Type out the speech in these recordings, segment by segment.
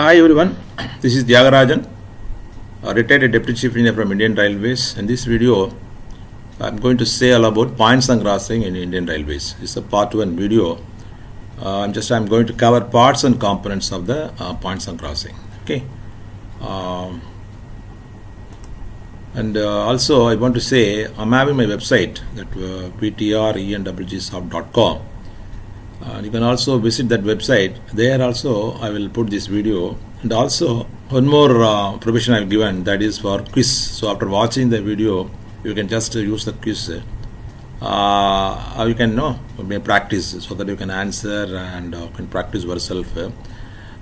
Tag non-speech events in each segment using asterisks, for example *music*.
Hi everyone, this is Thiagarajan, a retired Deputy Chief Engineer from Indian Railways. In this video, I'm going to say all about points and crossing in Indian Railways. It's a part one video. Uh, I'm just I'm going to cover parts and components of the uh, points and crossing. Okay. Um, and uh, also I want to say I'm having my website that uh, and you can also visit that website. There also i will put this video. And also one more uh, provision i've given that is for quiz. So after watching the video you can just use the quiz. Uh, you can know practice so that you can answer and uh, can practice yourself.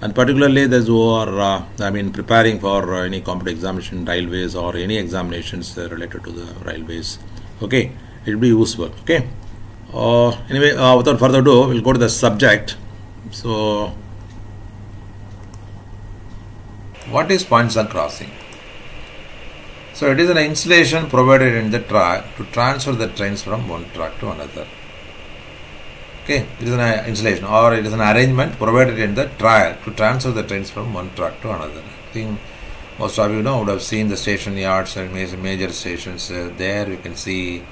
And particularly those who are uh, i mean preparing for any competitive examination railways or any examinations related to the railways. Okay? It will be useful. Okay uh, anyway, uh, without further ado, we'll go to the subject. So, what is points and crossing? So, it is an installation provided in the track to transfer the trains from one track to another. Okay, it is an uh, installation or it is an arrangement provided in the track to transfer the trains from one track to another. I think most of you know would have seen the station yards and major, major stations. Uh, there you can see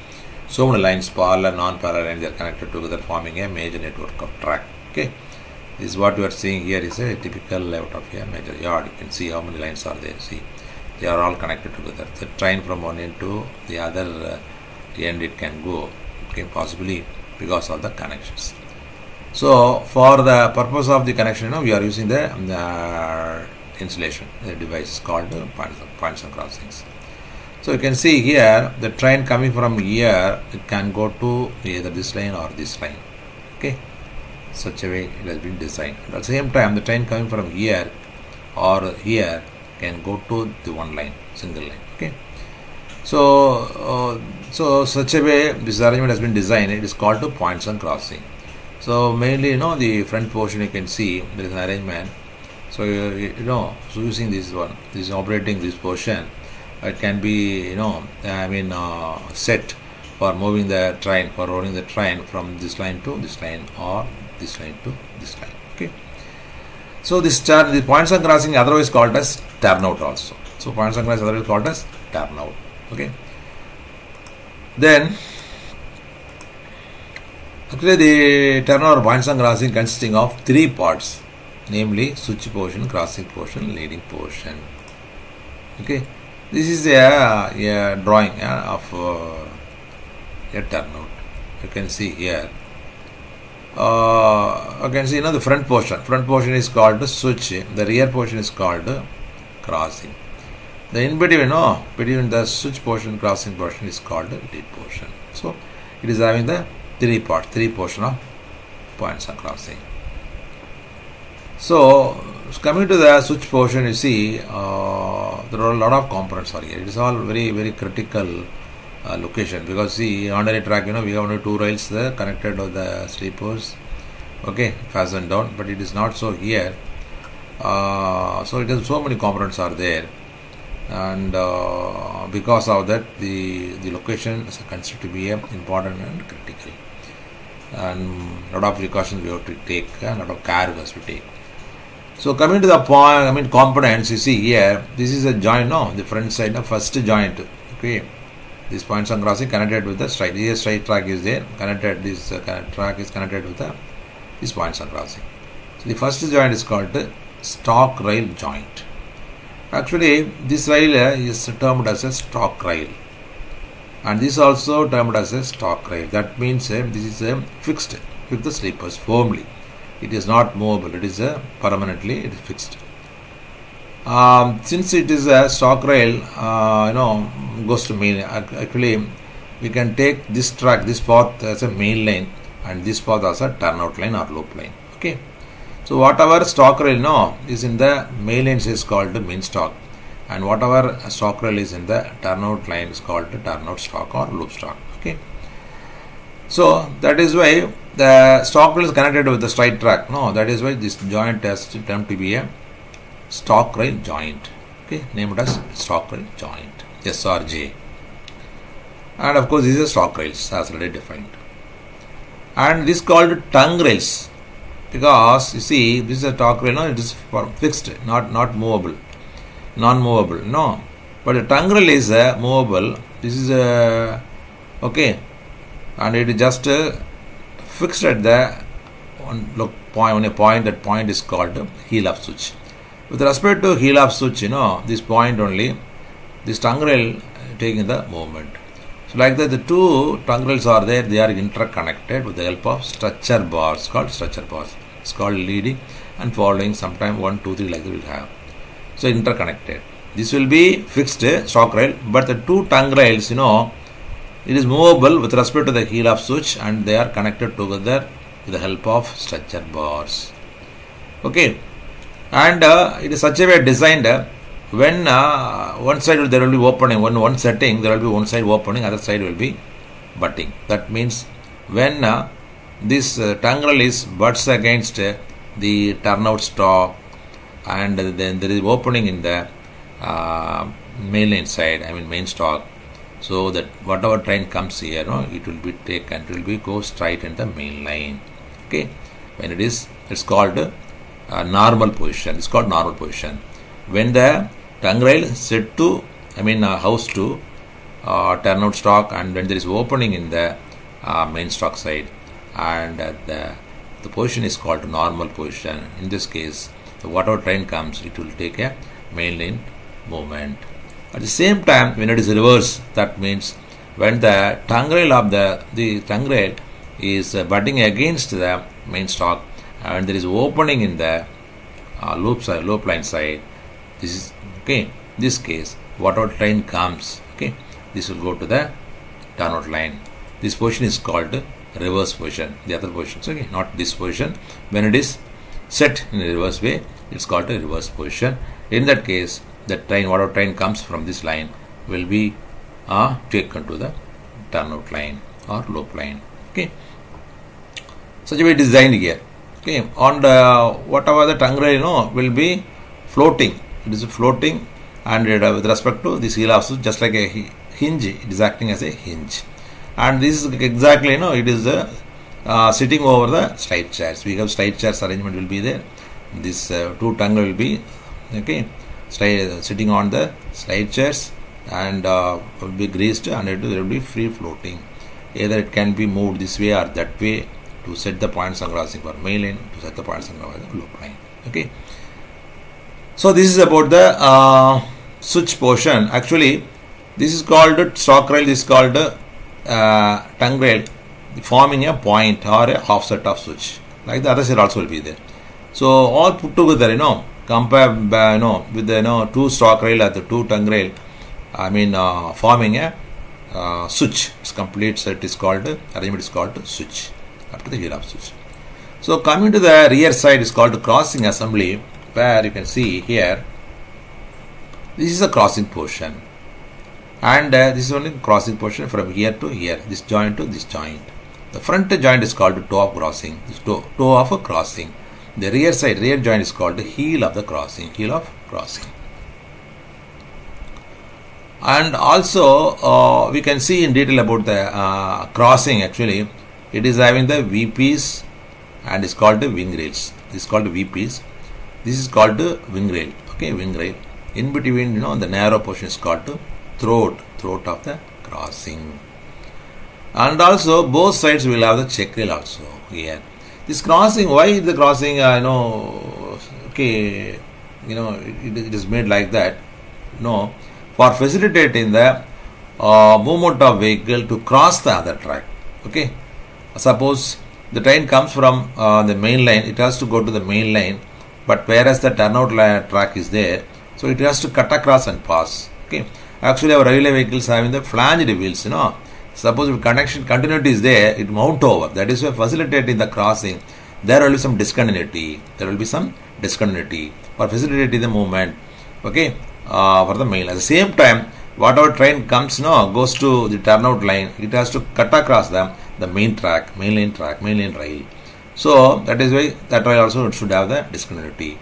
so many lines, parallel, and non-parallel lines are connected together forming a major network of track. Okay, this is what you are seeing here is a typical layout of a major yard. You can see how many lines are there. See, they are all connected together. The train from one end to the other uh, end it can go. Okay, possibly because of the connections. So, for the purpose of the connection, you know, we are using the, the installation, the device called uh, points, points and crossings. So you can see here the train coming from here it can go to either this line or this line. Okay, such a way it has been designed. At the same time, the train coming from here or here can go to the one line, single line. Okay, so uh, so such a way this arrangement has been designed. It is called to points and crossing. So mainly, you know, the front portion you can see there is an arrangement. So you, you know, so using this one, this is operating this portion it can be you know I mean uh, set for moving the train for rolling the train from this line to this line or this line to this line okay? So this turn the points and crossing otherwise called as turnout also. So points and crossing otherwise called as turnout okay? Then actually the turnout points and crossing consisting of three parts namely switch portion crossing portion leading portion okay this is a, a drawing of uh, a turnout you can see here uh, you can see you know the front portion. Front portion is called the switch. The rear portion is called crossing. The in between know between the switch portion crossing portion is called the lead portion. So it is having the three part three portion of points and crossing. So coming to the switch portion you see uh, there are a lot of components are here. It is all very very critical uh, location. Because see ordinary track you know we have only two rails there connected to the sleepers. Okay fastened down but it is not so here. Uh, so it has so many components are there. And uh, because of that the the location is considered to be important and critical. And a lot of precautions we have to take a lot of care we have to take so coming to the point, I mean components, you see here, this is a joint, no, the front side, the first joint, okay. This points and crossing connected with the straight, this straight track is there, connected, this uh, track is connected with the, this points and crossing. So the first joint is called the stock rail joint. Actually, this rail is termed as a stock rail. And this also termed as a stock rail. That means uh, this is uh, fixed with the sleepers firmly it is not movable it is a permanently it is fixed. Um, since it is a stock rail uh, you know goes to main actually we can take this track this path as a main line and this path as a turnout line or loop line okay? So whatever stock rail no is in the main lines is called the main stock and whatever stock rail is in the turnout line is called the turnout stock or loop stock okay so that is why the stock rail is connected with the straight track. No, that is why this joint has termed to be a stock rail joint. Okay, named as stock rail joint SRJ. And of course, these are stock rails as already defined. And this called tongue rails. because you see this is a stock rail no it is fixed not not movable non movable no but the tongue rail is a movable this is a okay and it is just uh, fixed at the one look point on a point that point is called heel of switch. With respect to heel of switch you know this point only this tongue rail taking the movement. So like that the two tongue rails are there they are interconnected with the help of stretcher bars called stretcher bars. It's called leading and following sometime one two three like that will have. So interconnected. This will be fixed stock rail but the two tongue rails you know it is movable with respect to the heel of switch and they are connected together with the help of stretcher bars. Okay. And uh, it is such a way designed uh, when uh, one side there will be opening one one setting there will be one side opening other side will be butting. That means when uh, this uh, tangle is butts against uh, the turnout stock and then there is opening in the uh, main side i mean main stock so that whatever train comes here no, it will be taken it will be go straight in the main line. Okay? When it is it's called uh, normal position. It's called normal position. When the tongue rail set to I mean uh, house to uh, turnout stock and when there is opening in the uh, main stock side and uh, the the position is called normal position. In this case the whatever train comes it will take a main lane movement at the same time when it is reverse that means when the tongue rail of the the tongue rail is uh, butting against the main stock and there is opening in the uh, loop side loop line side this is okay this case whatever train comes okay this will go to the turnout line. This position is called reverse position the other positions okay not this position. When it is set in a reverse way it's called a reverse position. In that case the train whatever train comes from this line will be uh, taken to the turnout line or loop line. Okay. Such a way designed here. Okay. On the whatever the tongue you know will be floating. It is floating and uh, with respect to this heel also just like a hinge it is acting as a hinge. And this is exactly you know it is uh, uh, sitting over the slide chairs. We have slide chairs arrangement will be there. This uh, two tongue will be okay slide, sitting on the slide chairs and uh, will be greased and it will be free floating. Either it can be moved this way or that way to set the points on crossing for main lane to set the points on crossing for loop line. Okay. So this is about the uh, switch portion. Actually this is called stock rail this is called uh, tongue rail forming a point or a half set of switch. Like the other side also will be there. So all put together you know compare uh, you know with the you know two stock rail at the two tongue rail. I mean uh, forming a uh, switch. It's complete set is called arrangement is called switch. After the of switch. So coming to the rear side is called crossing assembly where you can see here this is a crossing portion. And uh, this is only crossing portion from here to here this joint to this joint. The front joint is called toe of crossing this toe, toe of a crossing the rear side rear joint is called the heel of the crossing heel of crossing. And also uh, we can see in detail about the uh, crossing actually. It is having the VPs and is called the wing rails this is called VPs this is called the wing rail okay wing rail in between you know the narrow portion is called the throat throat of the crossing. And also both sides will have the check rail also here this crossing why is the crossing i uh, know okay you know it, it is made like that. No. For facilitating the uh, movement of vehicle to cross the other track. Okay? Suppose the train comes from uh, the main line it has to go to the main line but whereas the turnout line, track is there so it has to cut across and pass. Okay? Actually our railway vehicles having the flanged wheels you know suppose if connection continuity is there it mount over. That is why facilitating the crossing there will be some discontinuity. There will be some discontinuity. For facilitating the movement okay uh, for the main. At the same time whatever train comes now goes to the turnout line it has to cut across them the main track main lane track main lane rail. So that is why that rail also it should have the discontinuity.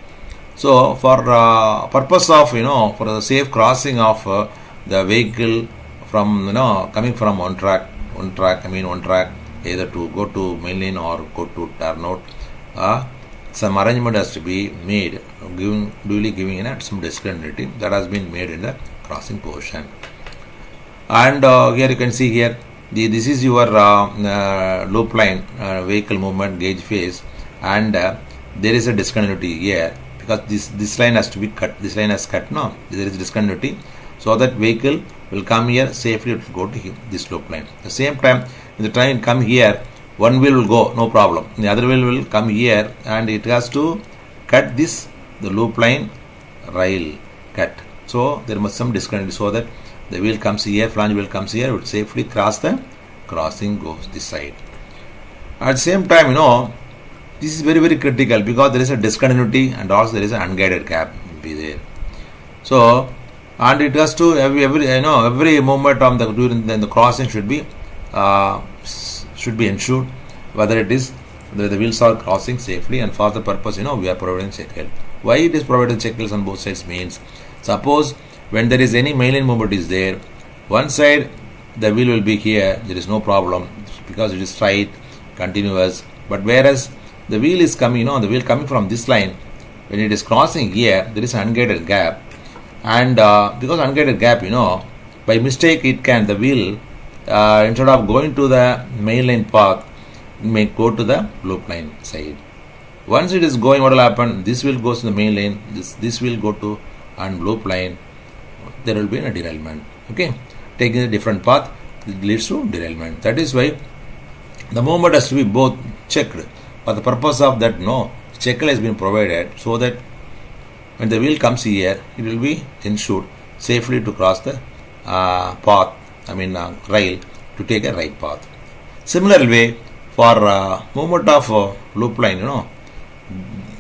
So for uh, purpose of you know for the safe crossing of uh, the vehicle from you know coming from one track one track i mean one track either to go to main lane or go to turnout uh, some arrangement has to be made, giving, duly giving in some discontinuity that has been made in the crossing portion. And uh, here you can see here, the, this is your uh, uh, loop line, uh, vehicle movement gauge phase, and uh, there is a discontinuity here because this this line has to be cut. This line has cut. now. there is discontinuity, so that vehicle will come here safely. It will go to here, this loop line. The same time, the train come here, one wheel will go, no problem. The other wheel will come here, and it has to cut this the loop line rail cut. So there must some discontinuity so that the wheel comes here, flange wheel comes here, would safely cross the crossing goes this side. At the same time, you know, this is very very critical because there is a discontinuity and also there is an unguided gap be there. So and it has to every, every you know every movement on the during the, the crossing should be uh, should be ensured whether it is the, the wheels are crossing safely and for the purpose you know we are providing check Why it is provided check on both sides means suppose when there is any main line movement is there one side the wheel will be here there is no problem because it is straight continuous but whereas the wheel is coming, you know, the wheel coming from this line, when it is crossing here, there is an unguided gap. And uh, because unguided gap, you know, by mistake it can, the wheel, uh, instead of going to the main line path, may go to the loop line side. Once it is going, what will happen? This will go to the main lane, this, this will go to and loop line, there will be a derailment. Okay, taking a different path, it leads to derailment. That is why the movement has to be both checked for the purpose of that, no, checker has been provided so that when the wheel comes here, it will be ensured safely to cross the uh, path, I mean uh, rail, to take a right path. Similar way, for uh, movement of uh, loop line, you know,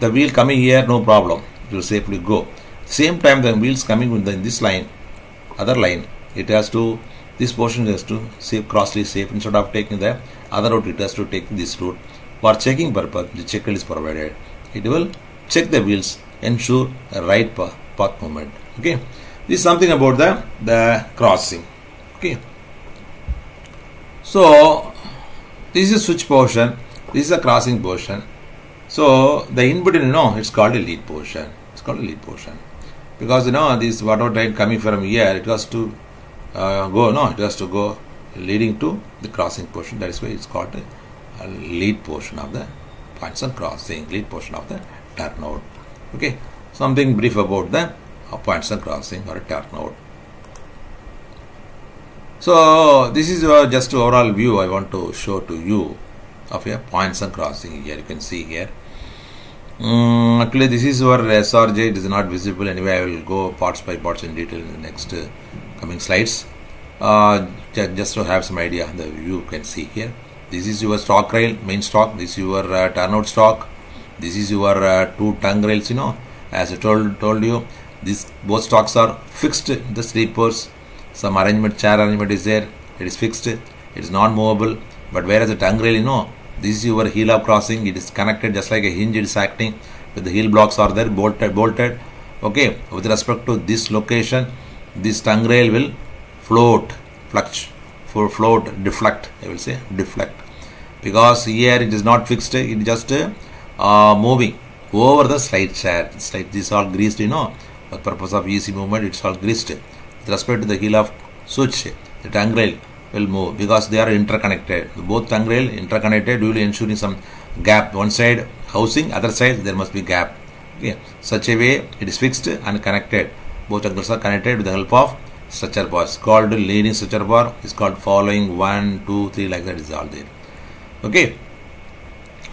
the wheel coming here, no problem, it will safely go. Same time, the wheels coming in, the, in this line, other line, it has to, this portion has to save, crossly safe instead of taking the other route, it has to take this route for checking purpose, the checker is provided. It will check the wheels, ensure a right path, movement. Okay, this is something about the the crossing. Okay, so this is switch portion. This is a crossing portion. So the input you know, it's called a lead portion. It's called a lead portion because you know this water train coming from here, it has to uh, go. No, it has to go leading to the crossing portion. That is why it's called a lead portion of the points crossing, lead portion of the turnout. Okay, something brief about the points crossing or a turnout. So this is uh, just overall view I want to show to you of a points crossing. Here you can see here. Um, actually, this is our SRJ. It is not visible anyway. I will go parts by parts in detail in the next uh, coming slides. Uh, just to have some idea, the view you can see here this is your stock rail main stock this is your uh, turnout stock this is your uh, two tongue rails you know. As I told told you these both stocks are fixed. The sleepers some arrangement chair arrangement is there. It is fixed. It is not movable but whereas the tongue rail you know this is your heel of crossing. It is connected just like a hinge. It is acting with the heel blocks are there bolted bolted. Okay. With respect to this location this tongue rail will float flux for float deflect I will say deflect. Because here it is not fixed. It just uh, moving. Over the slide chair slide this all greased you know. For purpose of easy movement it's all greased. With respect to the heel of switch the tongue rail will move because they are interconnected. Both tongue rail interconnected duly ensuring some gap. One side housing other side there must be gap. Okay. Such a way it is fixed and connected. Both tongues are connected with the help of stretcher bar it's called leading stretcher bar it's called following one two three like that is all there. Okay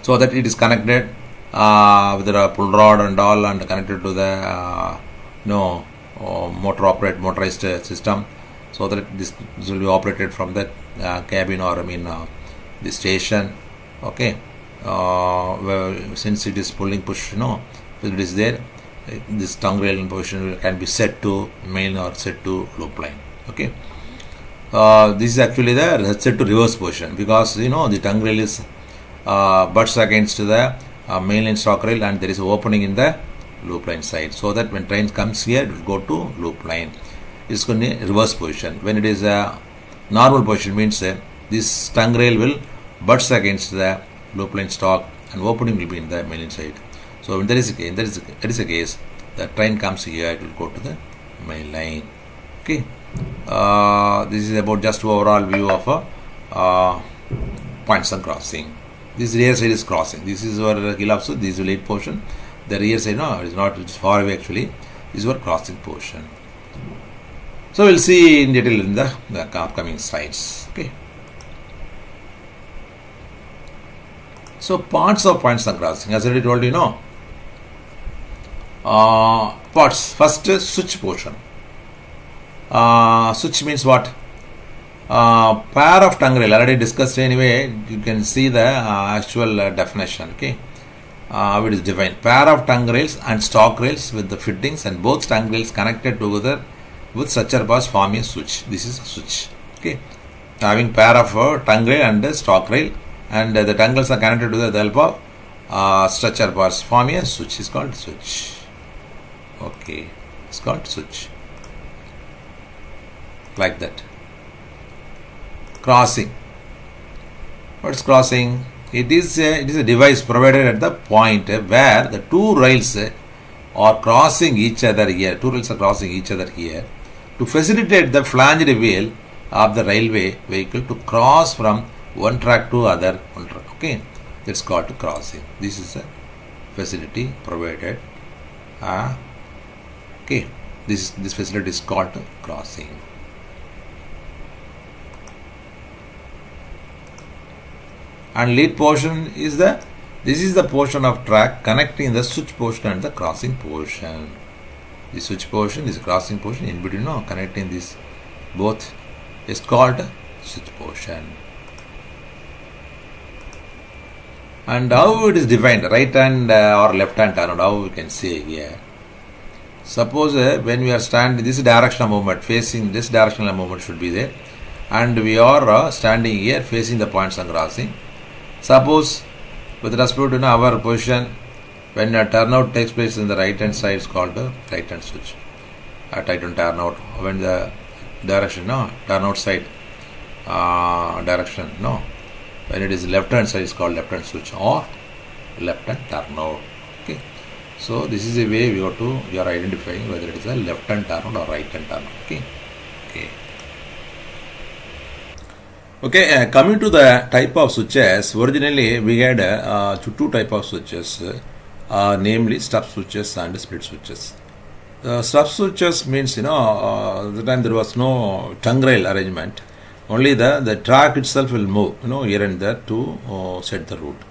so that it is connected uh, with the pull rod and all and connected to the uh, no uh, motor operate motorized system. So that this, this, will be operated from the uh, cabin or I mean uh, the station. Okay. Uh, well, since it is pulling push you know it is there this tongue rail in position can be set to main or set to loop line. Okay. Uh, this is actually the set to reverse position because you know the tongue rail is uh, butts against the uh, mainline stock rail and there is an opening in the loop line side so that when train comes here it will go to loop line it's going to reverse position when it is a normal position means uh, this tongue rail will butts against the loop line stock and opening will be in the main side. So when there is a case, there is a, there is a case, the train comes here, it will go to the main line. Okay. Uh, this is about just overall view of a uh, Points crossing. This rear side is crossing. This is our hill of this is the late portion. The rear side, no, it is not, it's far away actually. This is our crossing portion. So we'll see in detail in the, the upcoming slides. Okay. So parts of points and crossing, as I already told you, know. Uh, parts. First, switch portion. Uh, switch means what? Uh, pair of tongue rail. Already discussed anyway. You can see the uh, actual uh, definition. Okay. Uh, it is defined. Pair of tongue rails and stock rails with the fittings and both tongue rails connected together with stretcher bars form a switch. This is a switch. Okay. Having pair of uh, tongue rail and stock rail and the tongue rails are connected to the help of uh, stretcher bars form a switch. is called switch. Okay. It's called switch. Like that. Crossing. What's crossing? It is a, it is a device provided at the point where the two rails are crossing each other here. Two rails are crossing each other here to facilitate the flanged wheel of the railway vehicle to cross from one track to other one track. Okay, that's called crossing. This is a facility provided. Uh, okay, this this facility is called crossing. And lead portion is the this is the portion of track connecting the switch portion and the crossing portion. The switch portion is crossing portion in between no connecting this both is called switch portion. And how it is defined, right hand uh, or left hand turn, how we can say here. Suppose uh, when we are standing, this directional movement, facing this directional movement should be there, and we are uh, standing here facing the points and crossing. Suppose with respect to our position, when a turnout takes place in the right hand side, it's called the right hand switch. A right hand turnout, when the direction, no, turnout side uh, direction, no, when it is left hand side, it's called left hand switch or left hand turnout. Okay, so this is a way we have to we are identifying whether it is a left hand turnout or right hand turnout. Okay. Okay, uh, coming to the type of switches, originally we had uh, two type of switches, uh, namely stub switches and split switches. The stub switches means you know uh, the time there was no tongue rail arrangement, only the the track itself will move you know here and there to uh, set the route,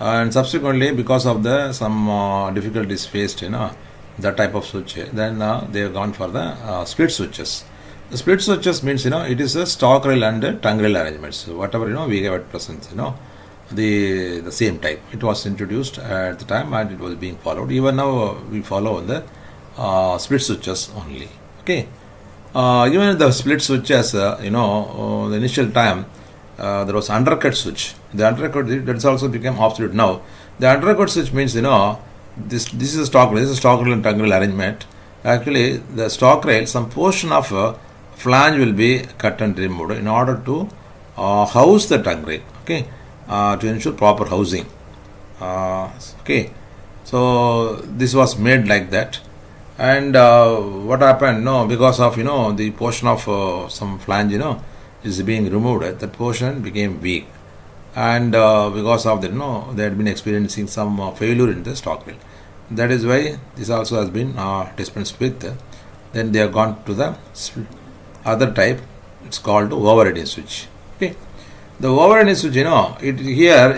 and subsequently because of the some uh, difficulties faced you know that type of switch, then they have gone for the split switches. The split switches means you know it is a stock rail and a tongue rail arrangements. So whatever you know we have at present, you know, the the same type. It was introduced at the time and it was being followed. Even now uh, we follow the uh, split switches only. Okay. Uh, even the split switches, uh, you know, the initial time there was undercut switch. The undercut that's also became obsolete now. The undercut switch means you know this this is a stock rail. This is a stock rail and tongue rail arrangement. Actually, the stock rail, some portion of flange will be cut and removed in order to uh, house the tongue rail okay? Uh, to ensure proper housing. Uh, okay? So this was made like that. And what happened no because of you know the portion of some flange you know is being removed that portion became weak. And uh, because of that, you know, they had been experiencing some uh, failure in the stock rail. That is why this also has been uh, dispensed with. Then they have gone to the other type it's called overriding switch. Okay? The overriding switch you know it here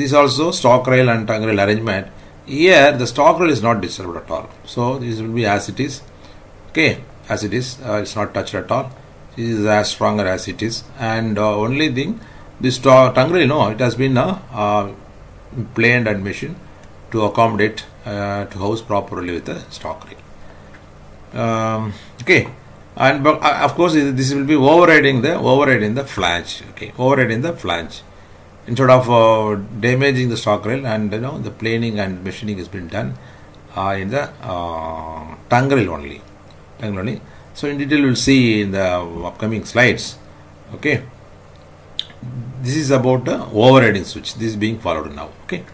this also stock rail and tongue rail arrangement. Here the stock rail is not disturbed at all. So this will be as it is. Okay? As it is uh, it's not touched at all. This is as stronger as it is. And uh, only thing this tongue rail you know it has been uh, uh, planed and machined to accommodate uh, to house properly with the stock rail. Um, okay and but uh, of course this will be overriding the overriding the flange okay? Overriding the flange. Instead of uh, damaging the stock rail and you know the planing and machining has been done uh, in the uh, tongue rail only. Tongue only. So in detail we'll see in the upcoming slides okay? This is about the overriding switch. This is being followed now okay?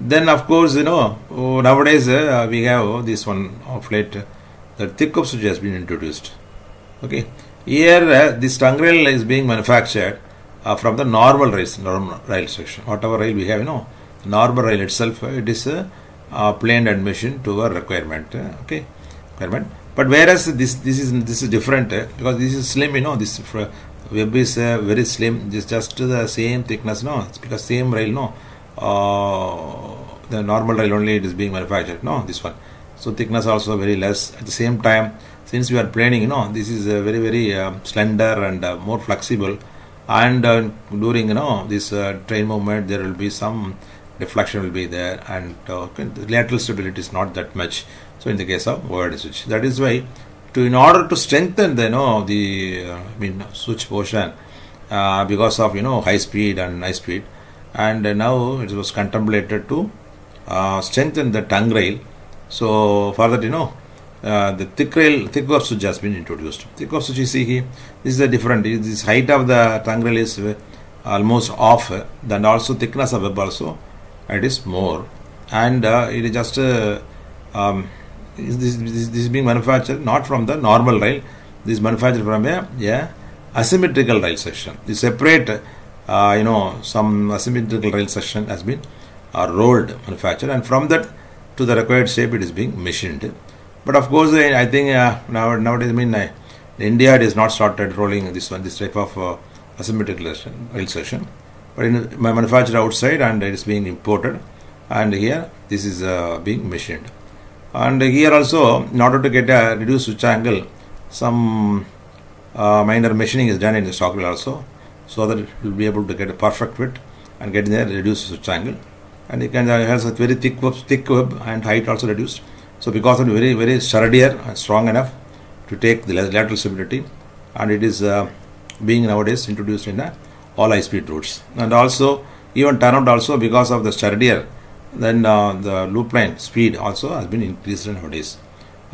Then of course you know nowadays uh, we have this one of late uh, the thick web switch has been introduced. Okay, here uh, this tongue rail is being manufactured uh, from the normal rails, normal rail section. Whatever rail we have, you know, normal rail itself uh, it is uh, uh, planed and machined to a requirement. Uh, okay, requirement. But whereas this this is this is different uh, because this is slim, you know, this web is uh, very slim. It's just the same thickness, no, it's because same rail, no. Uh, the normal rail only it is being manufactured, no, this one. So thickness also very less. At the same time, since we are planing, you know, this is very very uh, slender and uh, more flexible. And uh, during you know this uh, train movement, there will be some deflection will be there, and uh, lateral stability is not that much. So in the case of word switch, that is why to in order to strengthen the you know the I mean switch portion because of you know high speed and high speed, and now it was contemplated to strengthen the tongue rail. So for that you know uh, the thick rail thick web switch has been introduced. Thick web switch you see here this is the different. This height of the tongue rail is uh, almost off, uh, then also thickness of web also it is more, and uh, it is just uh, um, is this, this, this is being manufactured not from the normal rail. This is manufactured from a, a asymmetrical rail section. The separate, uh, you know, some asymmetrical rail section has been uh, rolled, manufactured, and from that to the required shape, it is being machined. But of course, I think uh, now nowadays, I mean, uh, India it has not started rolling this one, this type of uh, rail section, but in my manufactured outside and it is being imported, and here this is uh, being machined. And here also, in order to get a reduced switch angle, some uh, minor machining is done in the stock also, so that it will be able to get a perfect fit and get the reduced switch angle. And it can uh, has a very thick web, thick web and height also reduced. So because of very very sturdier and strong enough to take the lateral stability, and it is uh, being nowadays introduced in uh, all high speed routes. And also even turnout also because of the sturdier, then uh, the loop line speed also has been increased nowadays.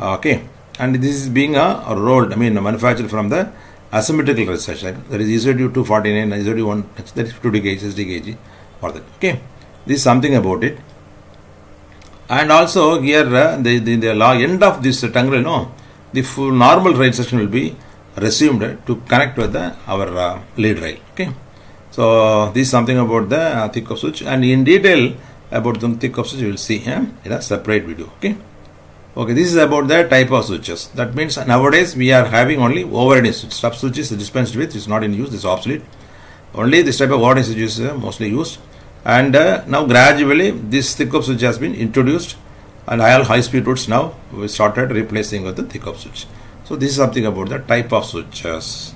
Okay, and this is being uh, rolled, I mean manufactured from the asymmetrical. Like there is EZU 249, EZU 1, that is 50 kg, 60 kg for that. Okay, this is something about it. And also here uh, the, the, the end of this uh, tongue no, the full normal rail section will be resumed uh, to connect with the, our uh, lead rail. Okay, so this is something about the uh, thick web switch, and in detail about the thick web switch you will see uh, in a separate video. Okay. Okay, this is about the type of switches. That means nowadays we are having only overriding switch. Stub switch is dispensed with, is not in use, is obsolete. Only this type of overriding switch is uh, mostly used. And uh, now gradually this thick switch has been introduced and all high speed routes now we started replacing with the thick switch. So this is something about the type of switches.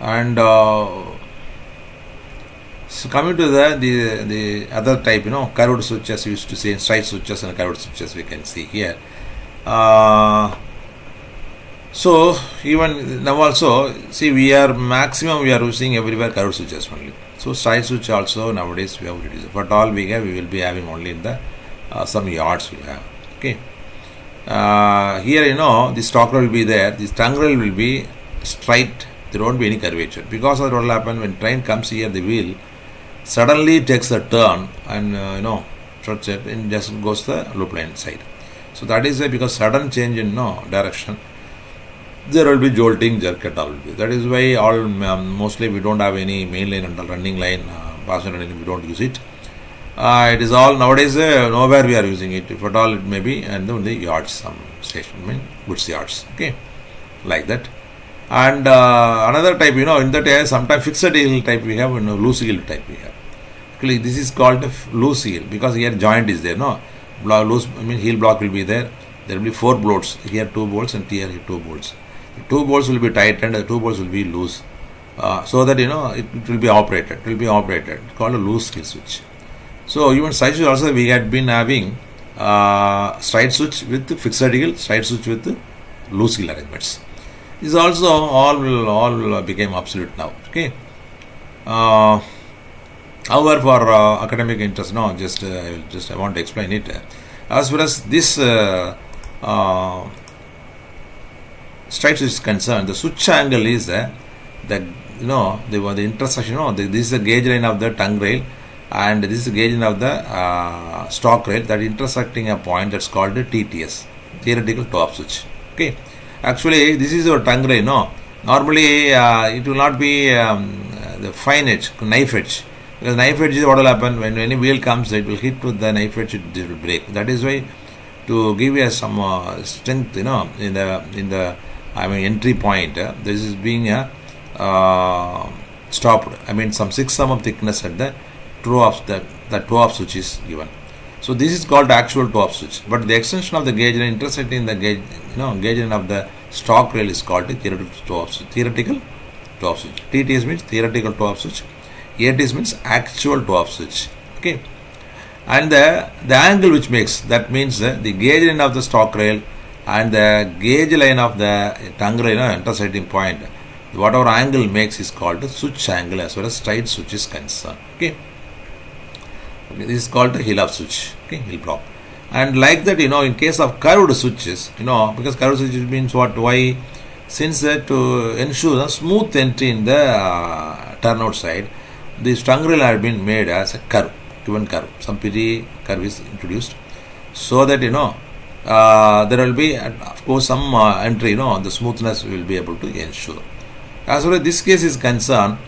And uh, so coming to the, the the other type, you know, curved switches we used to say straight switches and curved switches we can see here. Uh, so even now also see we are maximum we are using everywhere curved switches only. So straight switch also nowadays we have reduced. But all we have we will be having only in the uh, some yards we have. Okay. Uh, here you know the stock will be there. This tongue will be straight. There won't be any curvature because what will happen when train comes here the wheel suddenly takes a turn and uh, you know short it and just goes the loop line side. So that is because sudden change in no direction there will be jolting jerk at all. That is why all um, mostly we don't have any main line and running line, uh, passenger line we don't use it. Uh, it is all nowadays uh, nowhere we are using it. If at all it may be and then the yards some station, I mean goods yards. Okay, like that. And uh, another type, you know, in that uh, sometimes fixed heel type we have, know, loose heel type we have. Actually, this is called loose heel because here joint is there. No, loose. I mean heel block will be there. There will be four bolts here, two bolts, and here two bolts. Two bolts will be tightened. The two bolts will be loose, uh, so that you know it, it will be operated. It will be operated. It's called a loose heel switch. So even side switch also we had been having uh, straight switch with fixed heel, straight switch with loose heel arrangements. This also all all became obsolete now. Okay. Uh, however, for uh, academic interest, no, just uh, just I want to explain it. As far as this uh, is concerned, the switch angle is uh, the you know the, the intersection you know the, this is the gauge line of the tongue rail and this is the gauge line of the uh, stock rail that intersecting a point that's called the TTS theoretical top switch okay? Actually this is your tongue rail no? Normally uh, it will not be um, the fine edge knife edge. Because knife edge is what will happen when any wheel comes it will hit with the knife edge it will break. That is why to give you some uh, strength you know in the in the I mean entry point uh, this is being uh, uh, stopped. I mean some 6 of thickness at the toe of the the toe of switch is given. So this is called actual toe of switch. But the extension of the gauge line intersecting the gauge you know gauge line of the stock rail is called the theoretical toe of switch theoretical toe of switch. TTS means theoretical toe of switch. ATS means actual toe of switch. Okay. And the the angle which makes that means uh, the gauge line of the stock rail and the gauge line of the tongue rail uh, intersecting point whatever angle makes is called the switch angle as far as straight switch is concerned okay? Okay this is called the heel of switch okay heel block. And like that you know in case of curved switches you know because curved switches means what why? Since uh, to ensure a smooth entry in the uh, turnout side this tongue rail had been made as a curve given curve. Some pretty curve is introduced. So that you know uh, there will be of course some uh, entry you know the smoothness will be able to ensure. As far as this case is concerned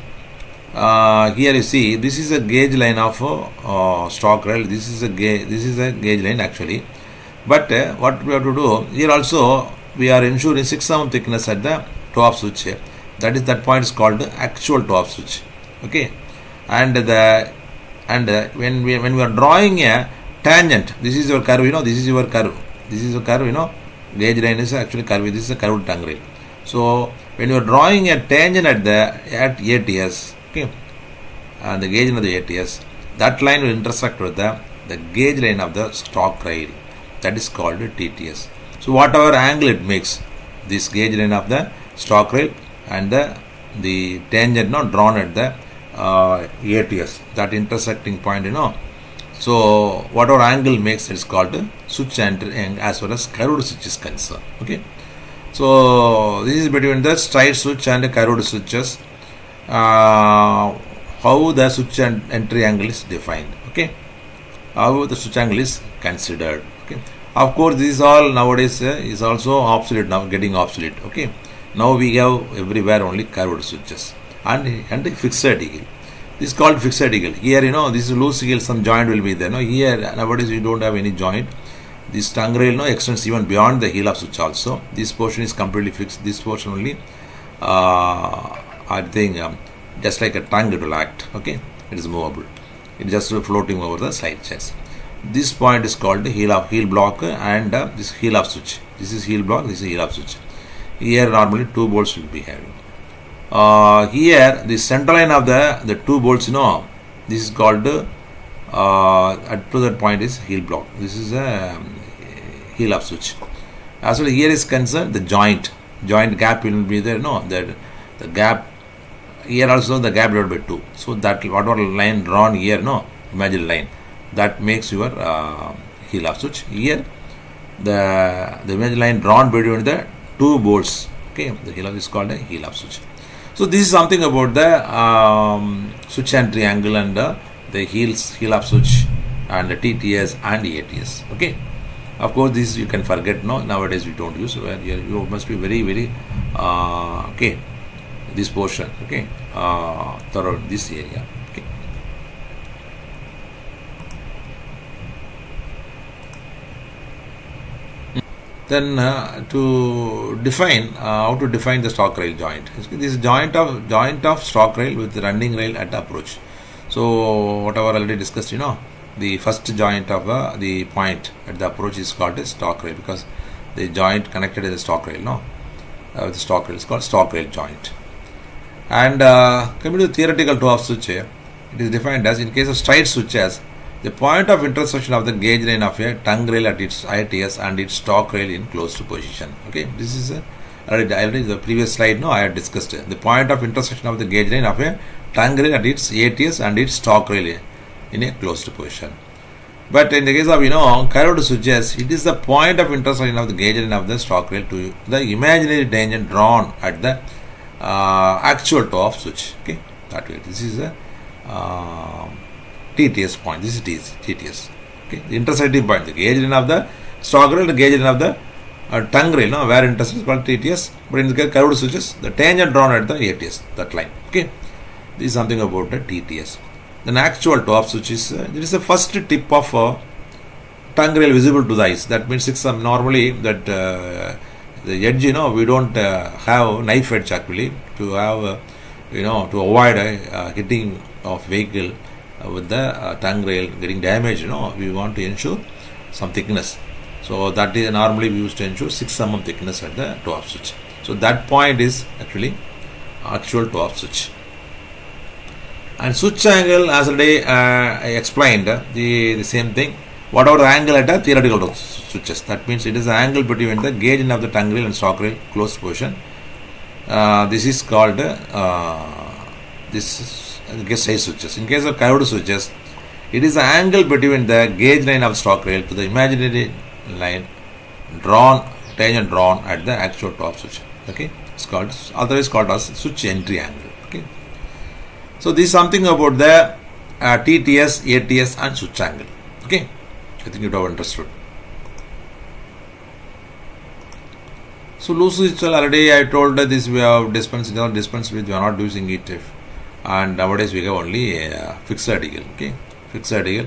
uh, here you see this is a gauge line of uh, stock rail. This is a gauge this is a gauge line actually. But uh, what we have to do here also we are ensuring 6 mm thickness at the top switch that is that point is called actual top switch. Okay? And the and uh, when we when we are drawing a tangent this is your curve you know this is your curve this is a curve you know. Gauge line is actually curve. This is a curved tongue rail so when you are drawing a tangent at the at ATS okay and the gauge of the ATS that line will intersect with the the gauge line of the stock rail. That is called TTS so whatever angle it makes this gauge line of the stock rail and the the tangent not drawn at the uh, ATS that intersecting point you know so whatever angle makes it is called switch entry as far as curved switch is concerned okay? So this is between the straight switch and curved switches. Uh, how the switch entry angle is defined okay? How the switch angle is considered okay? Of course this is all nowadays uh, is also obsolete now getting obsolete okay? Now we have everywhere only curved switches and and fixed eagle this is called fixed eagle here you know this is loose eagle some joint will be there no? Here nowadays we don't have any joint. This tongue rail no extends even beyond the heel of switch also. This portion is completely fixed. This portion only uh, I think um, just like a tongue it will act okay? It is movable. It is just floating over the side chest. This point is called the heel of heel block and uh, this heel of switch. This is heel block this is heel of switch. Here normally two bolts will be having uh, here the center line of the the two bolts you know this is called uh, at to that point is heel block. This is a um, heel of switch. As well here is concerned the joint joint gap will be there no that the gap here also the gap divided by 2 so that whatever line drawn here no imaginary line that makes your uh, heel of switch. Here the the imaginary line drawn between the two bolts okay the heel of is called a heel of switch so this is something about the um, switch and triangle and uh, the heels heel up switch and the TTS and ATS okay? Of course this you can forget no? Nowadays we don't use where you, you must be very very uh, okay this portion okay? Uh, this area okay then uh, to define uh, how to define the stock rail joint. This joint of joint of stock rail with the running rail at approach. So whatever already discussed you know the first joint of uh, the point at the approach is called a stock rail because the joint connected to the stock rail no? Uh, with the stock rail is called stock rail joint. And coming to the theoretical toe of switch it is defined as in case of straight switches the point of intersection of the gauge line of a tongue rail at its ITS and its stock rail in closed position okay this is a already, already the previous slide no I had discussed the point of intersection of the gauge line of a tongue rail at its ATS and its stock rail in a closed position. But in the case of you know curved switches, it is the point of intersection of the gauge line of the stock rail to the imaginary tangent drawn at the uh, actual toe of switch. Okay, that way. This is a um, TTS point. This is TTS. Okay, the intersecting point, the gauge line of the stock rail, the gauge line of the uh, tongue rail, no, where intersect is called TTS. But in the case curved switches, the tangent drawn at the ATS, that line. Okay, this is something about the TTS. Then actual top switch is uh, this is the first tip of uh, tongue rail visible to the eyes. That means it's um, normally that uh, the edge, you know, we don't uh, have knife edge actually to have, uh, you know, to avoid uh, hitting of vehicle uh, with the uh, tongue rail getting damaged. You know, we want to ensure some thickness. So that is normally we used to ensure 6 mm thickness at the top switch. So that point is actually actual top switch. And switch angle, as already uh, I explained, uh, the, the same thing. Whatever angle at the theoretical switches, that means it is the angle between the gauge end of the tongue rail and stock rail closed position. Uh, this is called uh, this case size switches. In case of curved switches, it is the angle between the gauge line of stock rail to the imaginary line drawn, tangent drawn at the actual top switch. Okay, it's called otherwise called as switch entry angle. Okay, so this is something about the uh, TTS, ATS, and switch angle. Okay, I think you have understood. So loose switch already I told that this we have dispense, no dispense with we are not using it if, and nowadays we have only uh, fixed radial. Okay, fixed radial.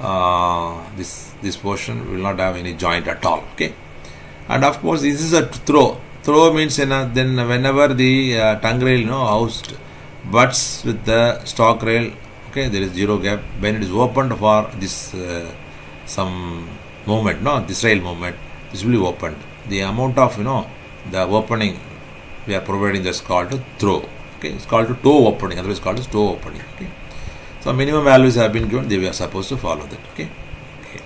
Uh, this this portion will not have any joint at all. Okay, and of course this is a throw. Throw means know, then whenever the uh, tongue rail you know housed butts with the stock rail. Okay, there is zero gap. When it is opened for this uh, some movement, no, this rail movement, this will be opened. The amount of you know the opening we are providing is called throw. Okay, it's called to toe opening. Otherwise called as toe opening. Okay. So minimum values have been given. They are supposed to follow that. Okay. Okay.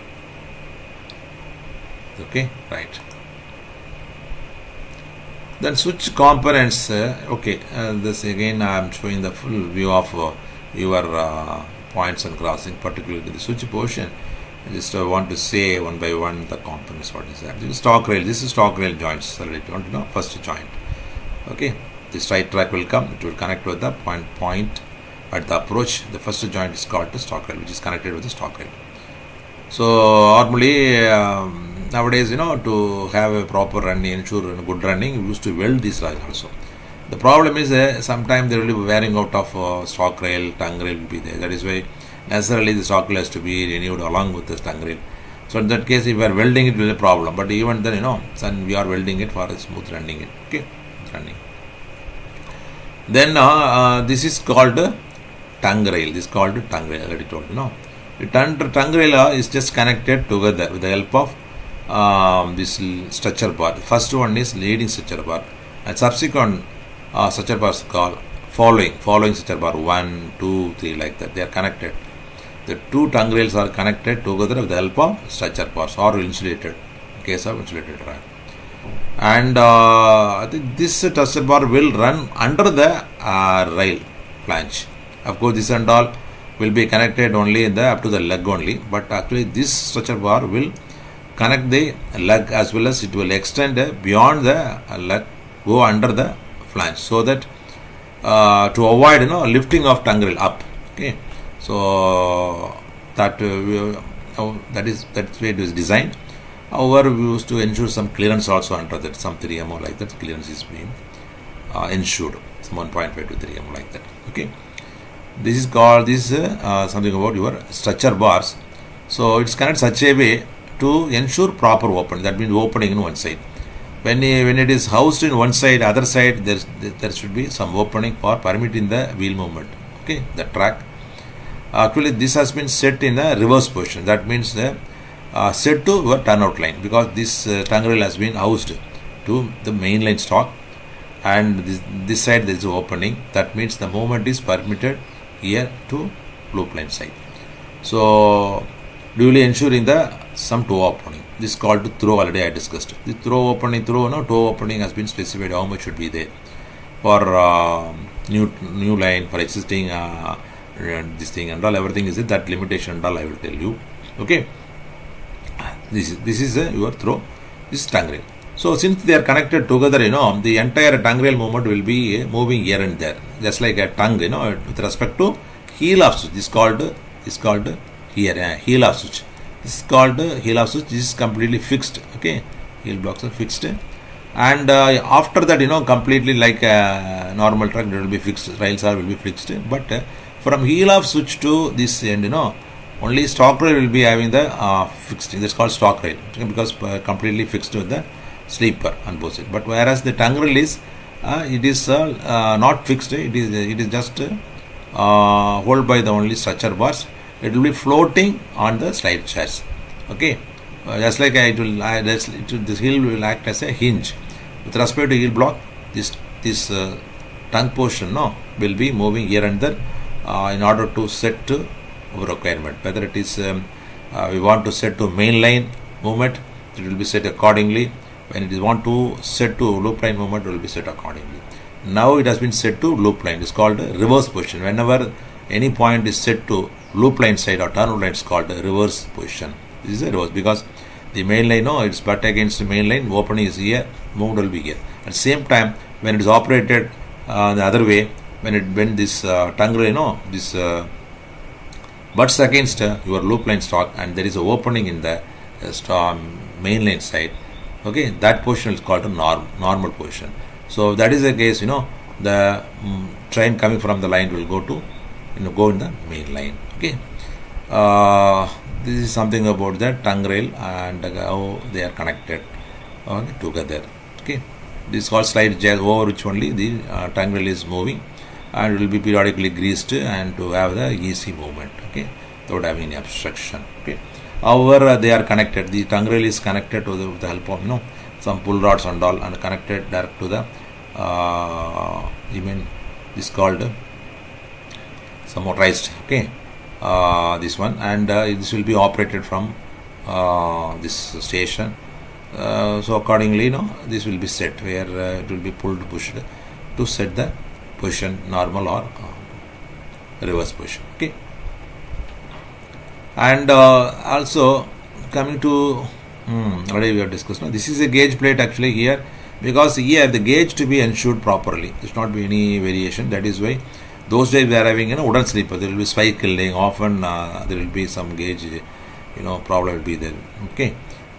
Okay. Right. Then switch components. Uh, okay. Uh, this again I am showing the full view of uh, your uh, points and crossing, particularly the switch portion. I just uh, want to say one by one the components. What is that? This is stock rail. This is stock rail joints. Already want to know first joint. Okay. This right track will come. It will connect with the point point at the approach. The first joint is called the stock rail, which is connected with the stock rail. So normally um, nowadays, you know, to have a proper running, ensure good running, we used to weld these rails also. The problem is uh, sometimes there will be wearing out of uh, stock rail, tongue rail will be there. That is why necessarily the stock rail has to be renewed along with the tongue rail. So in that case, if we are welding it, will be a problem. But even then, you know, then we are welding it for a smooth running it. Okay, running. Then uh, uh, this is called tongue rail. This is called tongue rail. Already told you. No, the tongue, rail uh, is just connected together with the help of um, this stretcher bar. The first one is leading stretcher bar, and subsequent uh, stretcher bars called following following stretcher bar one, two, three like that. They are connected. The two tongue rails are connected together with the help of stretcher bars or insulated. In case of insulated rail and uh, I think this stretcher bar will run under the uh, rail flange. Of course, this and all will be connected only in the up to the leg only, but actually this stretcher bar will connect the leg as well as it will extend beyond the leg, go under the flange, so that uh, to avoid you know lifting of tongue rail up. Okay, so that uh, uh, that is that's way it is designed. However, we used to ensure some clearance also under that, some 3 mm like that clearance is being uh, ensured, some 1.5 to 3 mm like that. Okay, this is called this uh, something about your stretcher bars. So it's connected such a way to ensure proper opening. That means opening in one side. When when it is housed in one side, other side there there should be some opening for permitting the wheel movement. Okay, the track. Actually, this has been set in a reverse position. That means the uh, set to your turnout line because this uh, tongue has been housed to the main line stock and this, this side there is opening. That means the movement is permitted here to loop line side. So duly ensuring the some toe opening. This is called to throw already I discussed. The throw opening throw no toe opening has been specified how much should be there. For uh, new new line for existing uh, this thing and all everything is it that limitation and all I will tell you. Okay this is this is your throw this is tongue rail So since they are connected together, you know, the entire tongue rail movement will be moving here and there, just like a tongue, you know, with respect to heel of switch. This is called is called here uh, heel of switch. This is called heel of switch. This is completely fixed. Okay, heel blocks are fixed, and uh, after that, you know, completely like a normal truck, it will be fixed. Rails are will be fixed, but uh, from heel of switch to this end, you know, only stock rail will be having the uh, fixed. That's called stock rail because uh, completely fixed with the sleeper on both sides. But whereas the tongue rail is uh, it is uh, uh, not fixed. It is it is just uh, held by the only stretcher bars. It will be floating on the slide chairs. Okay, uh, just like it will, I, this, it will, this heel will act as a hinge. With respect to heel block, this this uh, tongue portion no will be moving here and there uh, in order to set requirement. Whether it is um, uh, we want to set to main line movement, it will be set accordingly. When it is want to set to loop line movement, it will be set accordingly. Now it has been set to loop line. It's called reverse position. Whenever any point is set to loop line side or turn line, it's called reverse position. This is a reverse because the main line, no, it's butt against the main line. Opening is here, moved will be here. At the same time, when it is operated uh, the other way, when it when this uh, tongue, you know, this uh, butts against uh, your loop line stock and there is a opening in the uh, st- main line side. Okay that position is called a norm, normal position. So that is the case you know the mm, train coming from the line will go to you know go in the main line. Okay. Uh, this is something about the tongue rail and how they are connected uh, together. Okay. This is called slide chairs over which only the uh, tongue rail is moving and it will be periodically greased and to have the easy movement okay without having any obstruction okay. However uh, they are connected. The tongue rail is connected to the, with the help of you know some pull rods and all and connected direct to the uh, even this called some motorized okay uh, this one. And uh, this will be operated from uh, this station. Uh, so accordingly you know this will be set where uh, it will be pulled pushed to set the position normal or uh, reverse position okay? And uh, also coming to hmm, already we have discussed now this is a gauge plate actually here because here the gauge to be ensured properly. There should not be any variation. That is why those days we are having you know wooden sleeper there will be spike killing. Often uh, there will be some gauge you know problem will be there okay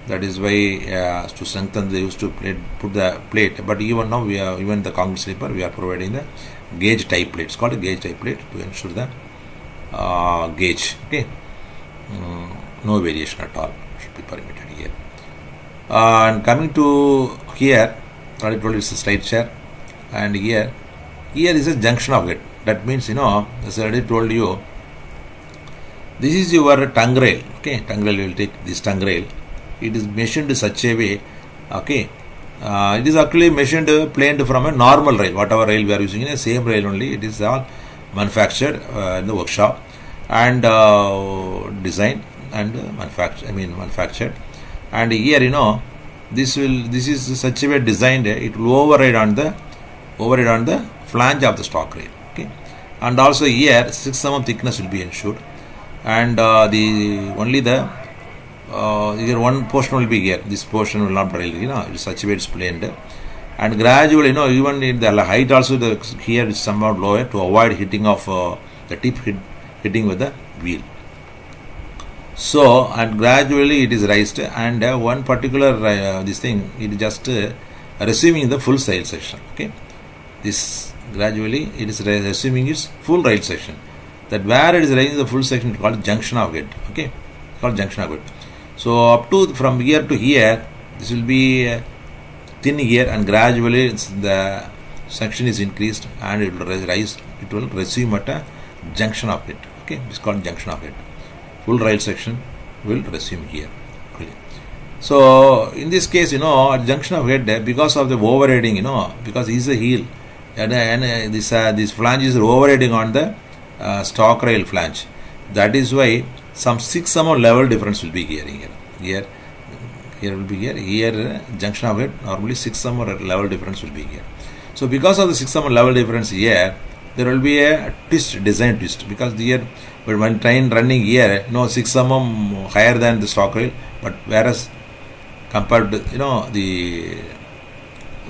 that is why uh, to strengthen they used to plate, put the plate. But even now we are even the concrete sleeper we are providing the gauge tie plate. It's called a gauge tie plate to ensure the uh, gauge. Okay? Mm, no variation at all. Should be permitted here. Uh, and coming to here already told you it's a slide chair. And here here is a junction of head. That means you know as I already told you this is your tongue rail. Okay? Tongue rail will take this tongue rail it is machined in such a way okay? Uh, it is actually machined planed from a normal rail whatever rail we are using in the same rail only. It is all manufactured uh, in the workshop and uh, designed and manufactured I mean manufactured. And here you know this will this is such a way designed it will override on the override on the flange of the stock rail okay? And also here 6 mm thickness will be ensured. And uh, the only the uh, here one portion will be here. This portion will not rail you know it's it's planed and gradually you know even in the height also the here is somewhat lower to avoid hitting of uh, the tip hit, hitting with the wheel. So and gradually it is raised and uh, one particular uh, this thing it is just uh, receiving the full sail section okay? This gradually it is receiving its full rail section that where it is raising the full section is called junction of head okay? Called junction of head so up to from here to here this will be thin here and gradually the section is increased and it will rise it will resume at a junction of head. Okay it's called junction of head. Full rail section will resume here. Okay. so in this case you know at junction of head because of the overriding you know because he's a heel and, and uh, this uh, this flange is overriding on the uh, stock rail flange. That is why some 6 mm level difference will be here here here here will be here here junction of head normally 6 mm level difference will be here so because of the 6 mm level difference here there will be a twist design twist because here but when train running here you know 6 mm higher than the stock rail but whereas compared to, you know, the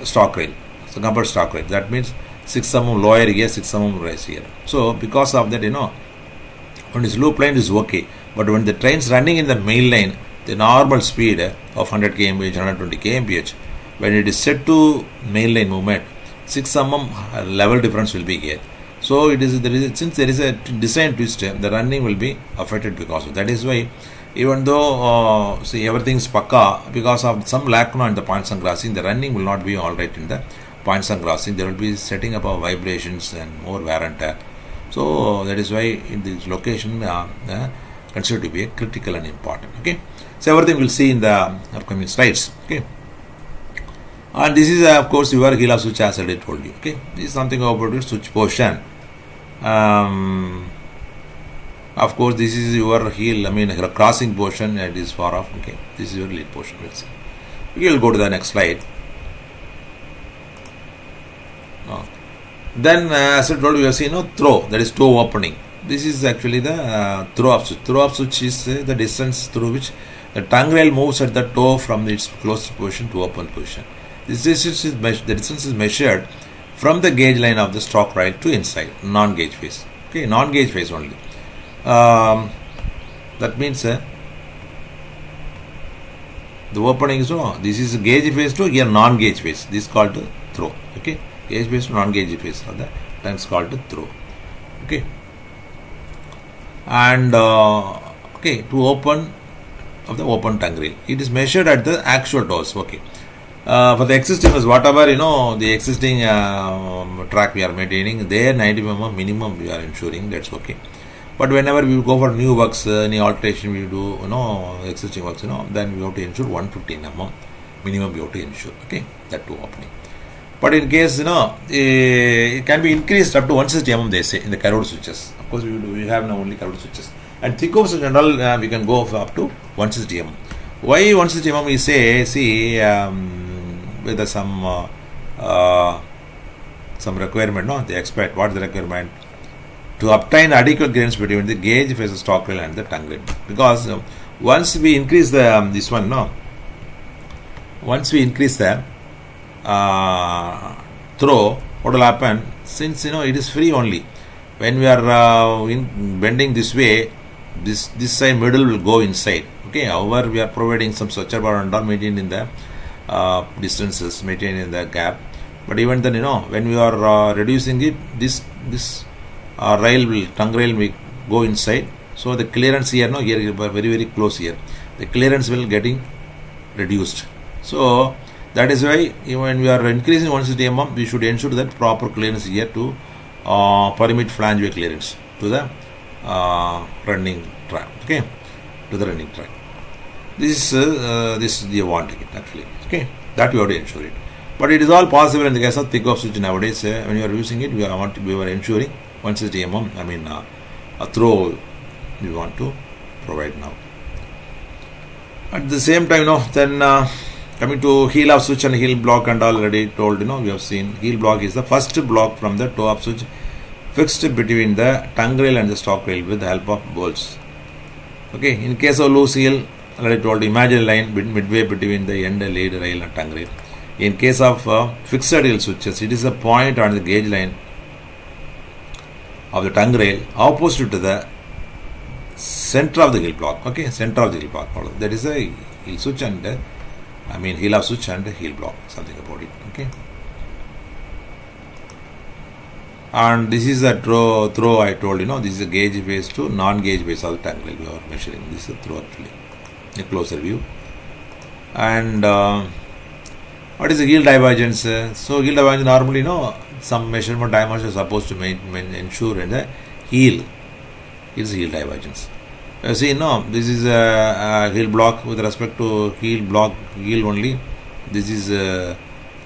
stock rail. So compared stock rail. That means 6 mm lower here, 6 mm rise here. So because of that, you know, when it's loop line is okay. But when the train is running in the main line, the normal speed of 100 kmph, 120 kmph, when it is set to main line movement, 6 mm level difference will be here. So it is there is since there is a design twist, the running will be affected because of that is why even though uh, see everything is paka because of some lack in the points and crossing, the running will not be all right in the points and crossing. There will be setting up of vibrations and more wear and tear. So that is why in this location uh, uh, considered to be critical and important. Okay, so everything we'll see in the upcoming slides. Okay. And this is uh, of course your heel of switch as I told you. Okay, this is something about your switch portion. Um, of course, this is your heel. I mean, crossing portion. Is far off. Okay, this is your lead portion. Let's see. We will go to the next slide. Oh. Then, uh, as I told you, we have seen no throw. That is toe opening. This is actually the uh, throw up switch. Throw up switch is uh, the distance through which the tongue rail moves at the toe from its closed position to open position. This distance is the distance is measured from the gauge line of the stock rail to inside non-gauge face. Okay, non-gauge face only. Um, that means uh, the opening is no. This is gauge face to here non-gauge face. This is called the throw. Okay, gauge face to non-gauge face. So that is called the throw. Okay, and uh, okay to open of the open tongue rail. It is measured at the actual toes. Okay. Uh, for the existing is whatever you know the existing uh, track we are maintaining there 90 mm minimum we are ensuring that's okay but whenever we go for new works uh, any alteration we do you know existing works you know then we have to ensure 115 mm minimum we have to ensure okay that too opening but in case you know it can be increased up to 160 mm they say in the carried switches. Of course we, do, we have now only carried switches. And thick switch and all uh, we can go up to 160 mm why 160 mm we say see um, with some uh, uh, some requirement no they expect what is the requirement? To obtain adequate clearance between the gauge face stock rail and the tongue rail because uh, once we increase the um, this one no once we increase the uh, throw what will happen? Since you know it is free only when we are uh, in bending this way this this side middle will go inside. Okay however we are providing some stretcher bar and all maintained in the uh, distances maintained in the gap. But even then you know when we are uh, reducing it this this uh, rail will tongue rail will go inside. So the clearance here no here very very close here. The clearance will getting reduced. So that is why when we are increasing 160 mm we should ensure that proper clearance here to uh, permit flange way clearance to the uh, running track okay? To the running track. This is uh, this is the one ticket actually okay? That we have to ensure it. But it is all possible in the case of thick web switch nowadays uh, when you are using it we are, want to, we are ensuring 160 mm I mean uh, a throw we want to provide now. At the same time you know then uh, coming to heel off switch and heel block and already told you know we have seen. Heel block is the first block from the toe up switch fixed between the tongue rail and the stock rail with the help of bolts. Okay in case of loose heel already told imaginary line midway between the end lead rail and tongue rail. In case of uh, fixed heel switches it is a point on the gauge line of the tongue rail opposite to the center of the heel block. Okay center of the heel block that is a heel switch and uh, I mean heel off switch and heel block something about it okay? And this is a throw throw I told you know this is a gauge base to non-gauge base of the rail we are measuring. This is a throw actually. A closer view. And uh, what is the heel divergence? So heel divergence normally you know some measurement dimensions are supposed to ensure in the heel is heel divergence you see no this is a, a, heel block with respect to heel block heel only. This is uh,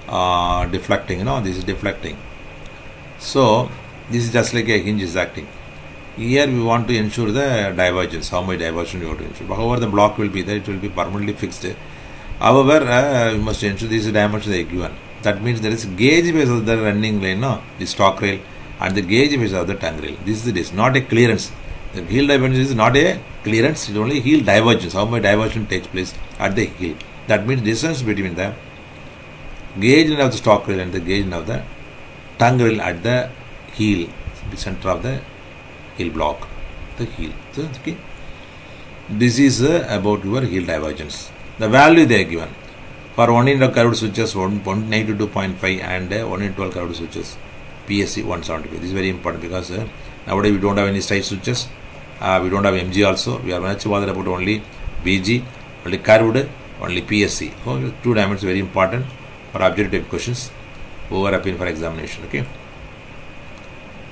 uh, deflecting you know this is deflecting. So this is just like a hinge is acting. Here we want to ensure the divergence how much divergence you want to ensure. However the block will be there it will be permanently fixed. However uh, you must ensure this dimension is given that means there is gauge base of the running lane no the stock rail and the gauge base of the tongue rail. This is it is not a clearance the heel divergence is not a clearance it is only heel divergence how much divergence takes place at the heel That means distance between the gauge of the stock rail and the gauge of the tongue rail at the heel, the center of the heel block, the heel. So, okay. This is uh, about your heel divergence. The value they are given. For 1 in curved switches 192.5 and uh, 1 in 12 curved switches PSC 175. This is very important because uh, nowadays we don't have any straight switches. Uh, we don't have MG also. We are much bothered about only BG, only curved, only PSC. So two dimensions very important for objective questions over appeal for examination. Okay.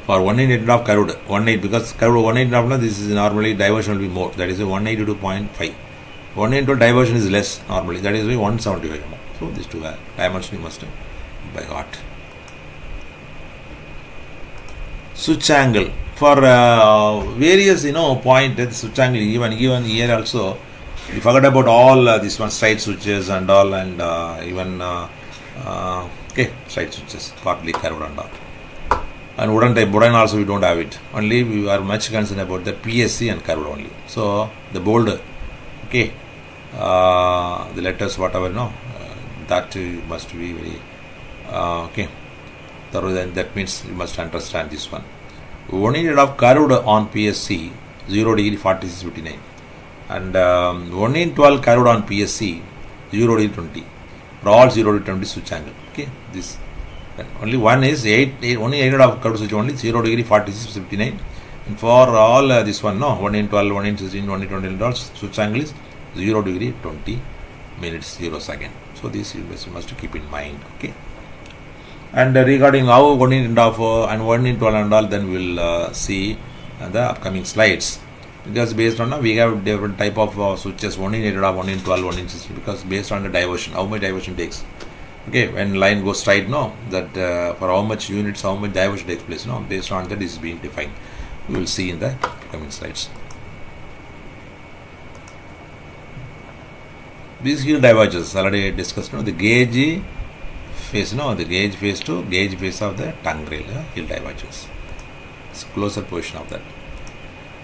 For 1 in 8 of curved 1 8 because curved 1 8 of this is normally diversion will be more. That is a 182.5. 1 into diversion is less normally. That is why 175 more. So these two dimensions you must by heart. Switch angle for uh, various you know point switch angle even even here also we forgot about all uh, this one side switches and all and uh, even uh, uh, okay side switches partly curved and all. And wooden type wooden also we don't have it. Only we are much concerned about the PSC and curved only. So the bold okay uh, the letters whatever no that must be very okay. That means you must understand this one one unit of curved on PSC 0 degree 46 59 and um, 1 in 12 curved on PSC 0 degree 20 for all 0 degree 20 switch angle okay? This only one is 8, eight only 8 of curved switch only 0 degree 46 59 and for all uh, this one no 1 in 12 1 in 16 1 in 20 all switch angle is 0 degree 20 minutes 0 second. So this you must keep in mind okay and uh, regarding how 1 in of uh, and 1 in 12 and all then we'll uh, see the upcoming slides. Because based on uh, we have different type of uh, switches 1 in 8 of 1 in 12 1 in 16 because based on the diversion how much diversion takes. Okay when line goes straight no that uh, for how much units how much diversion takes place no based on that is being defined. We will see in the coming slides. These here diverges already discussed no the gauge face no the gauge face to gauge face of the tongue rail uh, diverges it's closer position of that.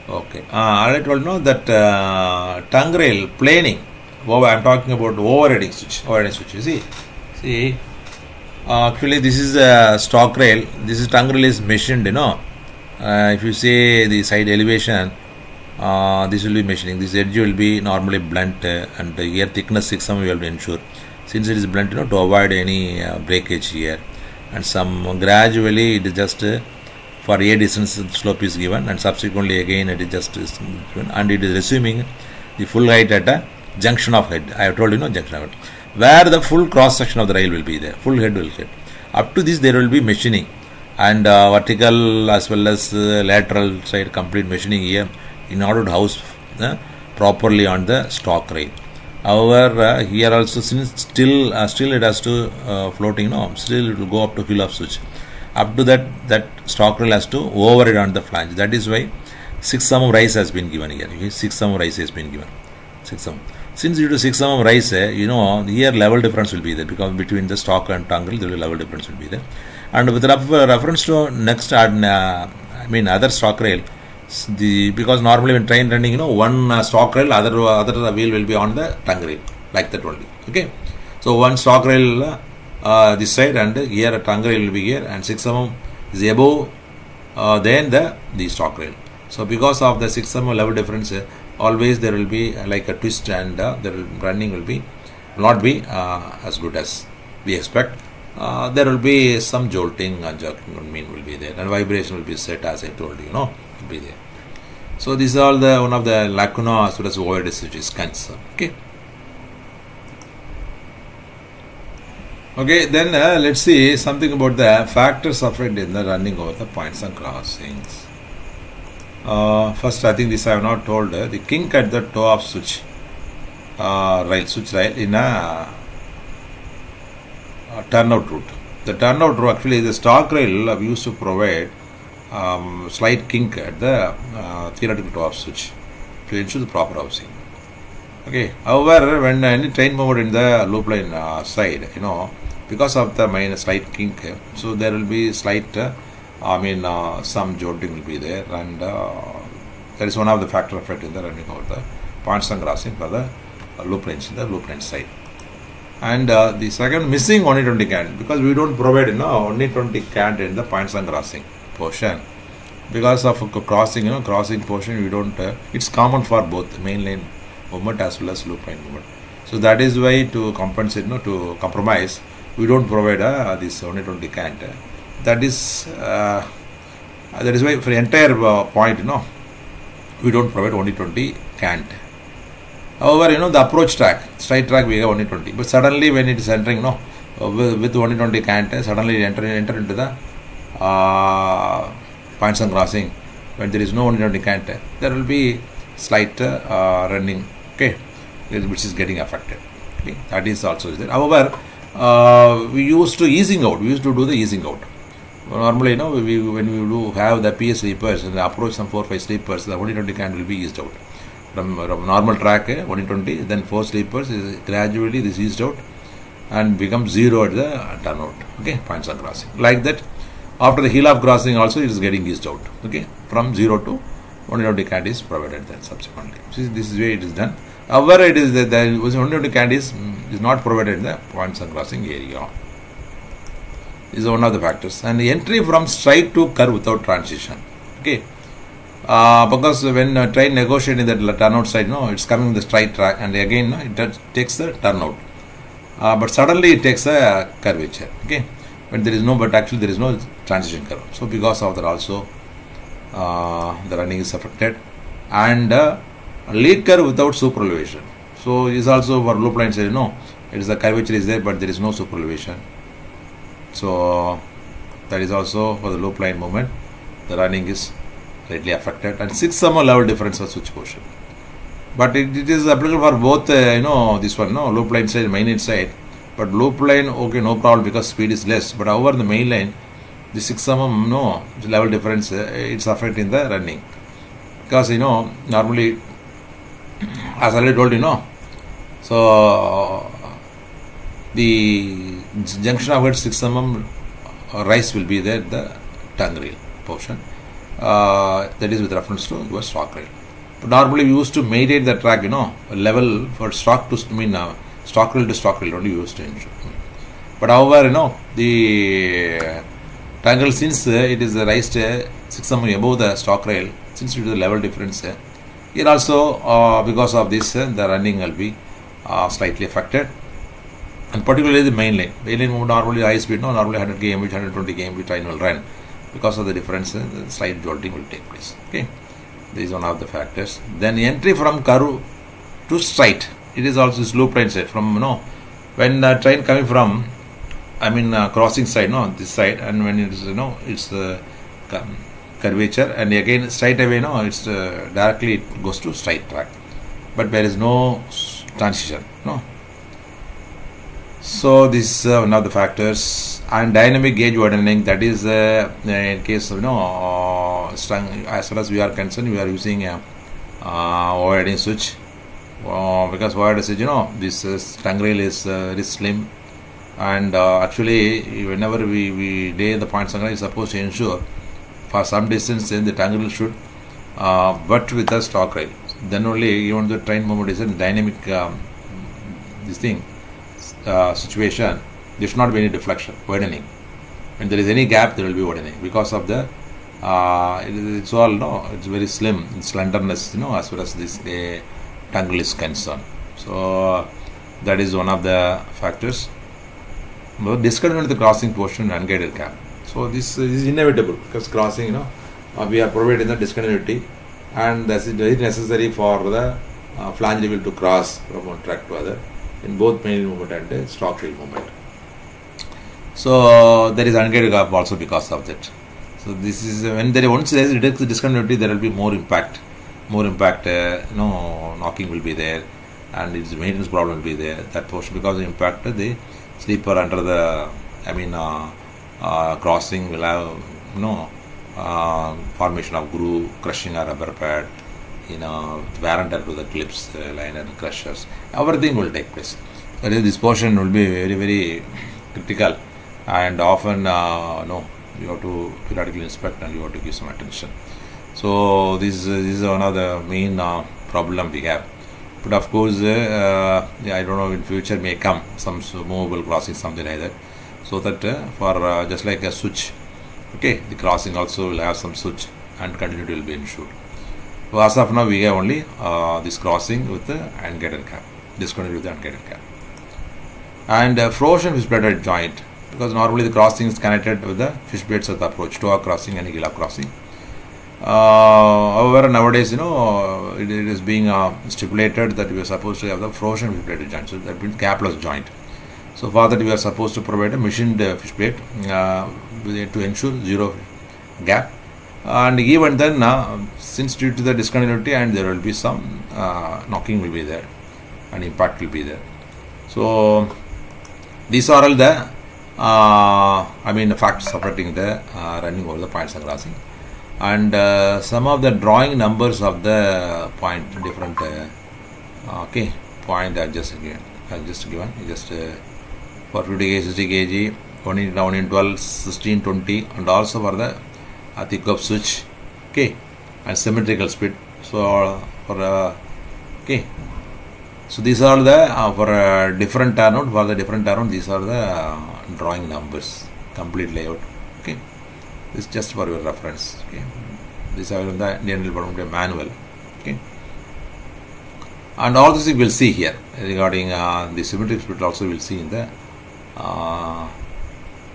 Okay. Uh, already told no that uh, tongue rail planing over i'm talking about overriding switch overriding switch you see? See uh, actually this is a stock rail this is tongue rail is machined you know uh, if you say the side elevation uh, this will be machining this edge will be normally blunt uh, and here thickness 6 some we have to ensure since it is blunt you know to avoid any uh, breakage here. And some gradually it is just uh, for a distance slope is given and subsequently again it is just given and it is assuming the full height at a junction of head. I have told you know junction of head. Where the full cross section of the rail will be there. Full head will get. Up to this there will be machining and uh, vertical as well as uh, lateral side complete machining here in order to house uh, properly on the stock rail however uh, here also since still uh, still it has to uh, floating no still it will go up to fill up switch. Up to that that stock rail has to override on the flange. That is why six sum of rise has been given here. Okay? six sum of rise has been given. Six sum. Since due to six sum of rise uh, you know here level difference will be there because between the stock and there will level difference will be there. And with reference to next uh, I mean other stock rail the because normally when train running you know one uh, stock rail other other wheel will be on the tongue rail like that only okay? So one stock rail uh, this side and here a tongue rail will be here and 6 mm is above uh, then the the stock rail. So because of the 6 mm level difference uh, always there will be like a twist and uh, the running will be not be as good as we expect. Uh, there will be some jolting and jerking mean will be there and vibration will be set as I told you, you know, be there. So these are all the one of the lacuna as well as void which is concerned. Okay. Okay, then uh, let's see something about the factors affected in the running over the points and crossings. Uh, first, I think this I have not told uh, the kink at the toe of switch uh, rail, switch rail in a uh, turnout route. The turnout route actually is the stock rail used to provide um, slight kink at the uh, theoretical of switch to ensure the proper housing. Okay. However, when any train moved in the loop line uh, side, you know, because of the main slight kink, so there will be slight, uh, I mean, uh, some jolting will be there, and that is one of the factor effect in the running over the points and crossing for the loop lines in the loop line side. And uh, the second missing 120 cant because we don't provide you know 120 cant in the points and crossing portion. Because of crossing you know crossing portion we don't uh, it's common for both main lane movement as well as loop line movement. So that is why to compensate you know to compromise we don't provide uh, this 120 cant. That is uh, that is why for entire uh, point you know we don't provide 120 cant. However you know the approach track straight track we have only 20 but suddenly when it is entering you know with, with 120 cant suddenly enter, enter into the uh, points and crossing. When there is no 120 cant there will be slight uh, running okay which is getting affected. Okay that is also there. However uh, we used to easing out. We used to do the easing out. Normally you know we, when we do have the PS sleepers and the approach some 4 5 sleepers the 120 cant will be eased out. From, from normal track 120 then 4 sleepers is gradually this eased out and becomes zero at the turnout. Okay points are crossing. Like that after the heel of crossing also it is getting eased out. Okay? From 0 to 120 cant is provided then subsequently. See, this is where it is done. However it is that there the 120 cant is, is not provided in the points and crossing area. This is one of the factors. And the entry from straight to curve without transition. Okay? Uh, because when a train negotiating the turnout side no it's coming the straight track and again no, it takes the turnout. Uh, but suddenly it takes a curvature. Okay? When there is no but actually there is no transition curve. So because of that also uh, the running is affected. And uh, lead curve without super elevation so is also for loop line side no. It is the curvature is there but there is no super elevation so that is also for the loop line movement the running is greatly affected. And 6 summer level difference for switch portion. But it, it is applicable for both uh, you know this one no. Loop line side main side. But loop line okay no problem because speed is less. But over the main line the 6 mm no level difference uh, it's affecting the running. Because you know normally as I already told you know so the junction of head 6 mm rise will be there the tongue rail portion. Uh, that is with reference to your stock rail but normally we used to maintain the track you know level for stock to I mean uh, stock rail to stock rail only used to ensure. But however you know the rail since uh, it is raised uh, 6 mm above the stock rail since it is a level difference here also uh, because of this the running will be slightly affected and particularly the main line. Main line movement normally high speed, no, normally 100 km, 120 km train will run. Because of the difference, the slight jolting will take place. Okay, this is one of the factors. Then entry from curve to straight. It is also slow train side from you know when the train coming from, I mean uh, crossing side, no, this side, and when it is you know it's uh, curvature, and again straight away, no, it's uh, directly it goes to straight track, but there is no transition, no? So this is uh, one of the factors. And dynamic gauge widening that is uh, in case of you know as far as we are concerned we are using a widening switch. Because wired switch you know this uh, tongue rail is very slim and uh, actually whenever we, we lay the point rail is supposed to ensure for some distance then the tangle should uh, but with the stock rail then only even the train movement is a dynamic um, this thing uh, situation, there should not be any deflection, widening. When there is any gap, there will be widening because of the uh, it, it's all no, it's very slim, slenderness, you know, as far as this the tongue is concerned. So that is one of the factors. But discontinuity the crossing portion and unguided gap. So this is inevitable because crossing, you know, uh, we are providing the discontinuity, and that is very necessary for the uh, flange level to cross from one track to other in both main movement and uh, stock rail movement. So there is unguided gap also because of that. So this is when there once there is discontinuity, there will be more impact, more impact. Uh, you know, knocking will be there, and its maintenance problem will be there. That portion because of the impact, the sleeper under the, I mean, uh, uh, crossing will have, you know, uh, formation of groove, crushing a rubber pad, you know, wear to the clips, uh, liner, crushers, everything will take place. Is, this portion will be very, very critical, and often, uh, no, you have to periodically inspect and you have to give some attention. So this, this is one of the main uh, problem we have. But of course uh, yeah, I don't know in future may come some movable crossing something like that. So that uh, for uh, just like a switch okay the crossing also will have some switch and continuity will be ensured. So as of now we have only uh, this crossing with the unguided gap discontinuity with the unguided gap and uh, frozen fish plated joint because normally the crossing is connected with the fish plates of the approach toa crossing and gila crossing. uh, however nowadays you know it, it is being uh, stipulated that we are supposed to have the frozen fish plated joint so that means gapless joint. So for that we are supposed to provide a machined uh, fish plate uh, to ensure zero gap. And even then uh, since due to the discontinuity and there will be some uh, knocking will be there and impact will be there. So these are all the uh, I mean the factors affecting the uh, running over the points and crossing and uh, some of the drawing numbers of the point different uh, okay point I just given I just given just uh, for 50 kg 60 kg 1 in 1 in 12 16 20 and also for the uh, thick web switch okay and symmetrical split. So for uh, okay. So these are the uh, for uh, different turnout for the different turnout these are the drawing numbers complete layout this is just for your reference okay? This are the Indian Department manual okay? And all this we will see here regarding uh, the symmetric split also we'll see in the uh,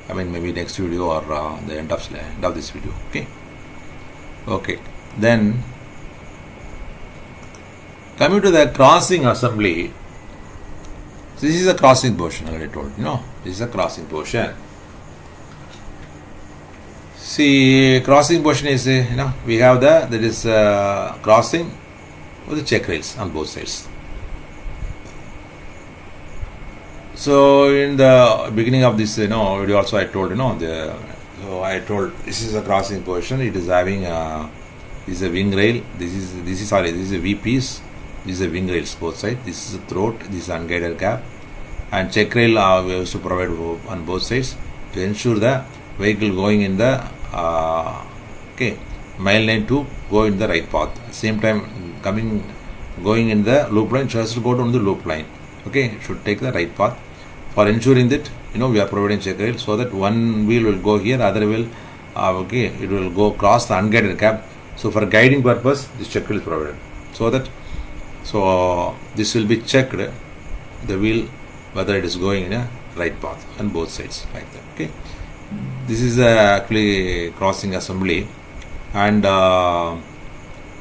I mean maybe next video or uh, the end of end of this video okay? Okay then coming to the crossing assembly this is a crossing portion I already told you know? This is a crossing portion see crossing portion is uh, you know we have the that is uh, crossing with the check rails on both sides. So in the beginning of this you know video also I told you know the so I told this is a crossing portion. It is having a this is a wing rail. This is this is sorry this is a V piece. This is a wing rails both sides. This is a throat. This is unguided gap. And check rail uh, we to provide on both sides to ensure the vehicle going in the uh, okay mile lane to go in the right path. Same time coming going in the loop line just to go down the loop line. Okay should take the right path. For ensuring that you know we are providing check rail so that one wheel will go here other wheel uh, okay it will go across the unguided gap so for guiding purpose this check rail is provided. So that so this will be checked the wheel whether it is going in a right path on both sides like that okay this is actually crossing assembly. And uh,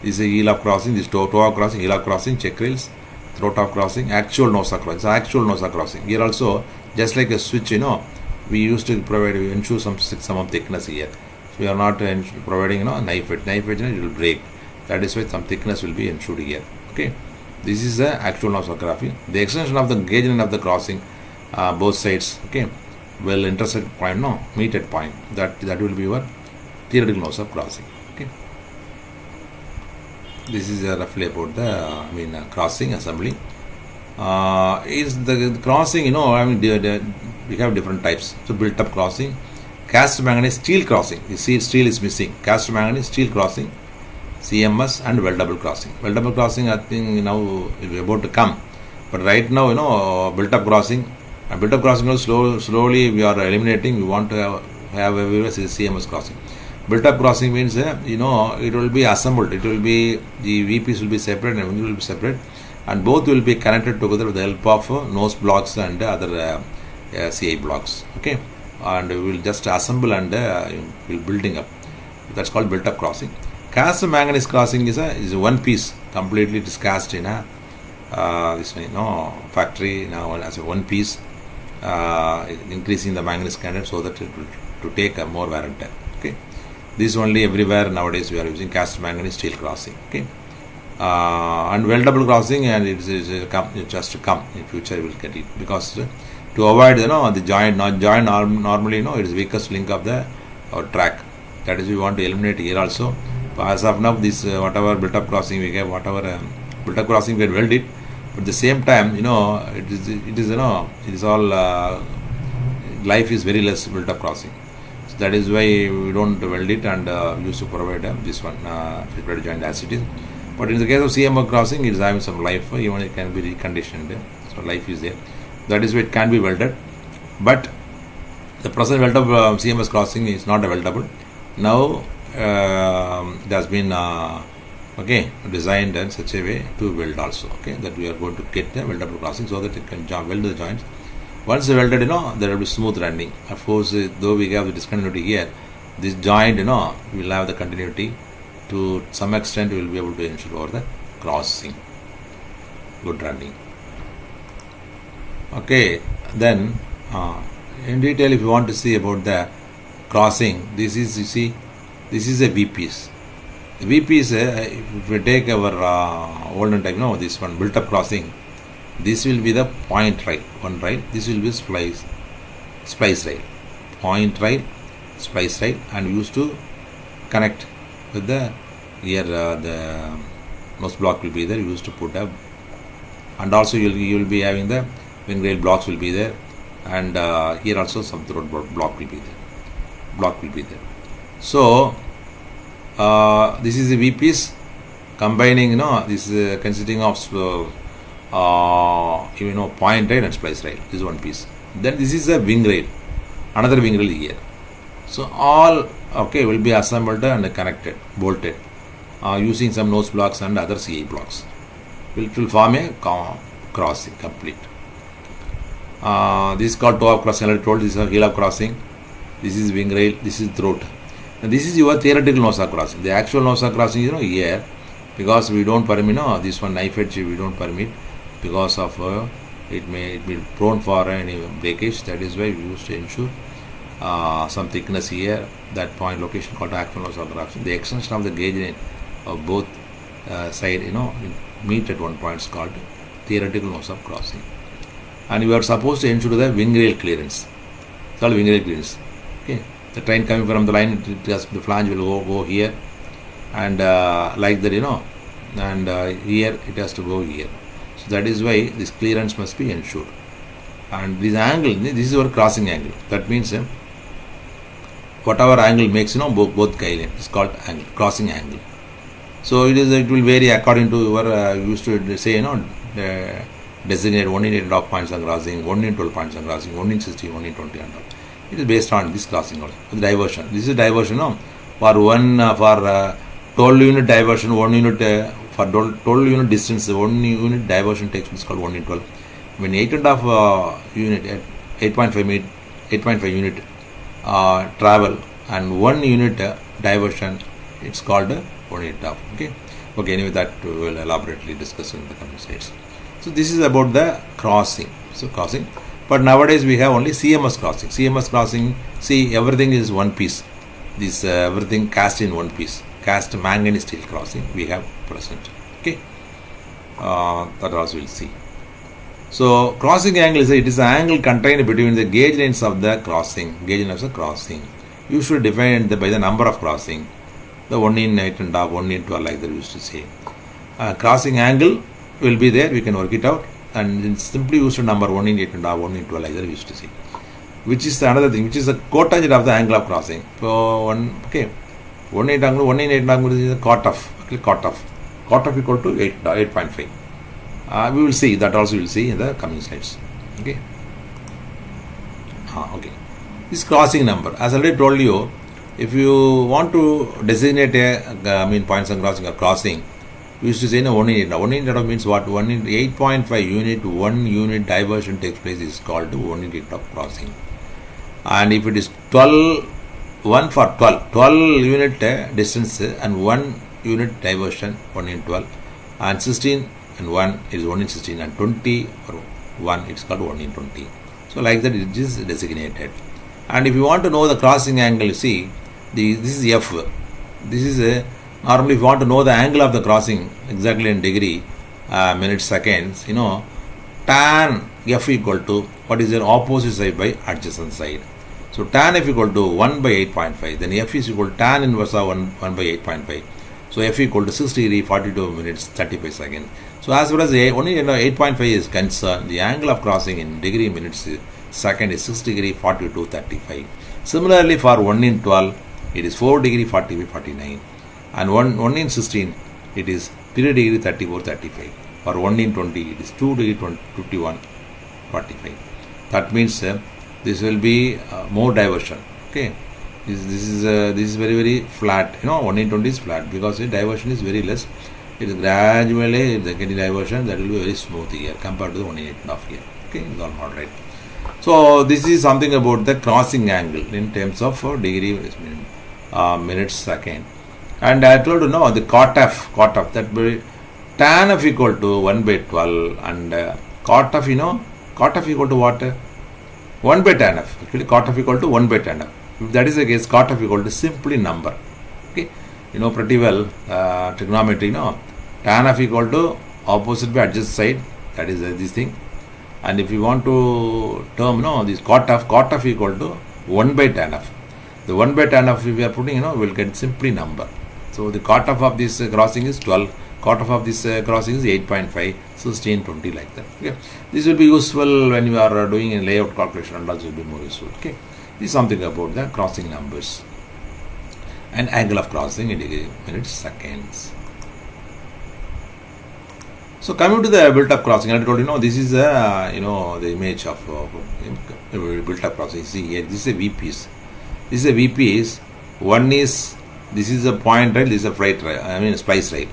this is a heel of crossing this toe, toe of crossing heel of crossing check rails throat of crossing actual nose nosa crossing so actual nosa crossing. Here also just like a switch you know we used to provide we ensure some some of thickness here. So we are not providing you know knife edge knife edge it will break. That is why some thickness will be ensured here okay? This is the actual nosography. The extension of the gauge line of the crossing uh, both sides okay will intersect point no meet at point. That that will be your theoretical nose of crossing okay? This is uh, roughly about the I mean uh, crossing assembly. Uh, is the, crossing you know I mean the, the, we have different types. So built up crossing cast manganese steel crossing. You see steel is missing. Cast manganese steel crossing CMS and weldable crossing. Weldable crossing I think now is about to come. But right now you know built up crossing and built up crossing slow, slowly we are eliminating we want to have, have everywhere CMS crossing. Built up crossing means uh, you know it will be assembled it will be the VPs will be separate and wing will be separate and both will be connected together with the help of uh, nose blocks and other uh, CI blocks okay? And we will just assemble and uh, will building up. That's called built up crossing. Cast manganese crossing is a is one piece completely it is cast in a uh, this you know factory now as a one piece. uh, increasing the manganese content so that it will to take a more wear and tear okay? This only everywhere nowadays we are using cast manganese steel crossing okay? Uh, and weldable crossing and it is uh, just to come in future will get it because uh, to avoid you know the joint not joint normally you know it is weakest link of the our track. That is we want to eliminate here also. As of now this uh, whatever built up crossing we have whatever um, built up crossing we can weld it but at the same time you know it is it is you know it is all uh, life is very less built up crossing so that is why we don't weld it and uh, used to provide uh, this one uh, filtered joint as it is But in the case of CMS crossing, it is having some life, even it can be reconditioned. So life is there. That is why it can be welded. But the present weldable uh, CMS crossing is not weldable. Now uh, it has been uh, okay designed in such a way to weld also. Okay, that we are going to get the weldable crossing so that it can weld the joints. Once welded, you know, there will be smooth running. Of course, uh, though we have the discontinuity here, this joint, you know, will have the continuity. To some extent, we will be able to ensure the crossing. Good running. Okay, then uh, in detail, if you want to see about the crossing, this is you see, this is a V piece. The V piece, uh, if we take our uh, olden type, no, this one built up crossing, this will be the point rail, one rail. This will be splice, splice rail, point rail, splice rail, and used to connect with the here uh, the nose block will be there. Used to put up and also you'll you will be having the wing rail blocks will be there, and uh, here also some throat block will be there. Block will be there. So uh, this is a V piece combining. You know, this is consisting of uh, you know point rail and splice rail. This is one piece. Then this is a wing rail, another wing rail here. So all okay will be assembled and connected, bolted, uh, using some nose blocks and other CI blocks. It will form a crossing complete. Uh, this is called toe of crossing. I told this is a heel of crossing. This is wing rail. This is throat. And this is your theoretical nose of crossing. The actual nose of crossing is you know here because we don't permit no this one knife edge we don't permit because of uh, it may it be prone for any breakage. That is why we used to ensure uh, some thickness here. That point location called actual nose of crossing. The extension of the gauge of both uh, side you know meet at one point is called theoretical nose of crossing. And we are supposed to ensure the wing rail clearance. It's called wing rail clearance. Okay, the train coming from the line, it has, the flange will go, go here, and uh, like that, you know, and uh, here it has to go here. So that is why this clearance must be ensured. And this angle, this is our crossing angle. That means uh, whatever angle makes, you know, both, both guideline is called angle, crossing angle. So it is it will vary according to your uh, used to say you know the designate 1 in 8 dog points on crossing, 1 in 12 points on crossing, 1 in 16, 1 in 20 and all. It is based on this crossing also. The diversion. This is diversion no? for one uh, for uh, 12 unit diversion, 1 unit uh, for 12 12 unit distance, 1 unit diversion takes place called 1 in 12. When 8 and a half uh, unit, 8.5 minute, 8.5 unit uh, travel and 1 unit uh, diversion, it's called uh, 1 unit half. Okay. Okay, anyway, that we will elaborately discuss in the coming slides. So this is about the crossing. So crossing. But nowadays we have only CMS crossing. CMS crossing, see everything is one piece. This uh, everything cast in one piece. Cast manganese steel crossing we have present. Okay. Uh, that also we'll see. So crossing angle is it is an angle contained between the gauge lines of the crossing. Gauge lines of the crossing. Usually defined by the number of crossing. The one in eight and half, one in twelve, like they used to say. Uh, crossing angle will be there. We can work it out, and simply used number one in eight and half, one in twelve, like they used to see Which is the another thing, which is the cotangent of the angle of crossing. So one okay, one eight angle, one in eight angle is the cot off. Okay, cot off. Cot off equal to eight eight point five. Uh, we will see that also we will see in the coming slides. Okay. Ah, okay. This crossing number, as I already told you, if you want to designate a, I mean points on crossing or crossing, we used to say no one in eight. One in eight means what? One in eight point five unit, one unit diversion takes place is called one in eight of crossing. And if it is 12, one for 12, 12 unit uh, distance and one unit diversion, one in 12, and 16 and 1 is 1 in 16 and 20 or 1 it's called 1 in 20 so like that it is designated and if you want to know the crossing angle you see the, this is f this is a normally if you want to know the angle of the crossing exactly in degree uh, minutes seconds you know tan f equal to what is the opposite side by adjacent side so tan f equal to 1 by 8.5 then f is equal to tan inverse of 1, 1 by 8.5 so f equal to 6 degree 42 minutes 35 seconds so as far as the only you know, 8.5 is concerned, the angle of crossing in degree minutes second is 6 degree 42 35. Similarly for 1 in 12, it is 4 degree 45 49. And 1, 1 in 16, it is 3 degree 34 35 for 1 in 20 it is 2 degree 20, 51 45 that means uh, this will be uh, more diversion okay? This, this is uh, this is very very flat. You know 1 in 20 is flat because the diversion is very less. It is gradually the getting diversion that will be very smooth here compared to the 1 in 8 and half here okay? It's all moderate. So this is something about the crossing angle in terms of uh, degree uh, minutes second and I told you no the cot f cot f that will tan f equal to 1 by 12 and uh, cot f you know cot f equal to what? 1 by tan f actually cot f equal to 1 by tan f if that is the case cot f equal to simply number. Okay? You know pretty well uh, trigonometry you know tan f equal to opposite by adjacent side that is uh, this thing. And if you want to term no this cot f cot f equal to 1 by tan f the 1 by tan f if we are putting you know we will get simply number so the cutoff of this uh, crossing is 12 cutoff of this uh, crossing is 8.5 16 20 like that okay this will be useful when you are uh, doing a layout calculation and also will be more useful okay this is something about the crossing numbers and angle of crossing in degree minutes seconds so coming to the built-up crossing, I told you know this is a you know the image of uh, built-up crossing. See here, this is a V piece. This is a V piece. One is this is a point rail. This is a freight rail. I mean a splice rail.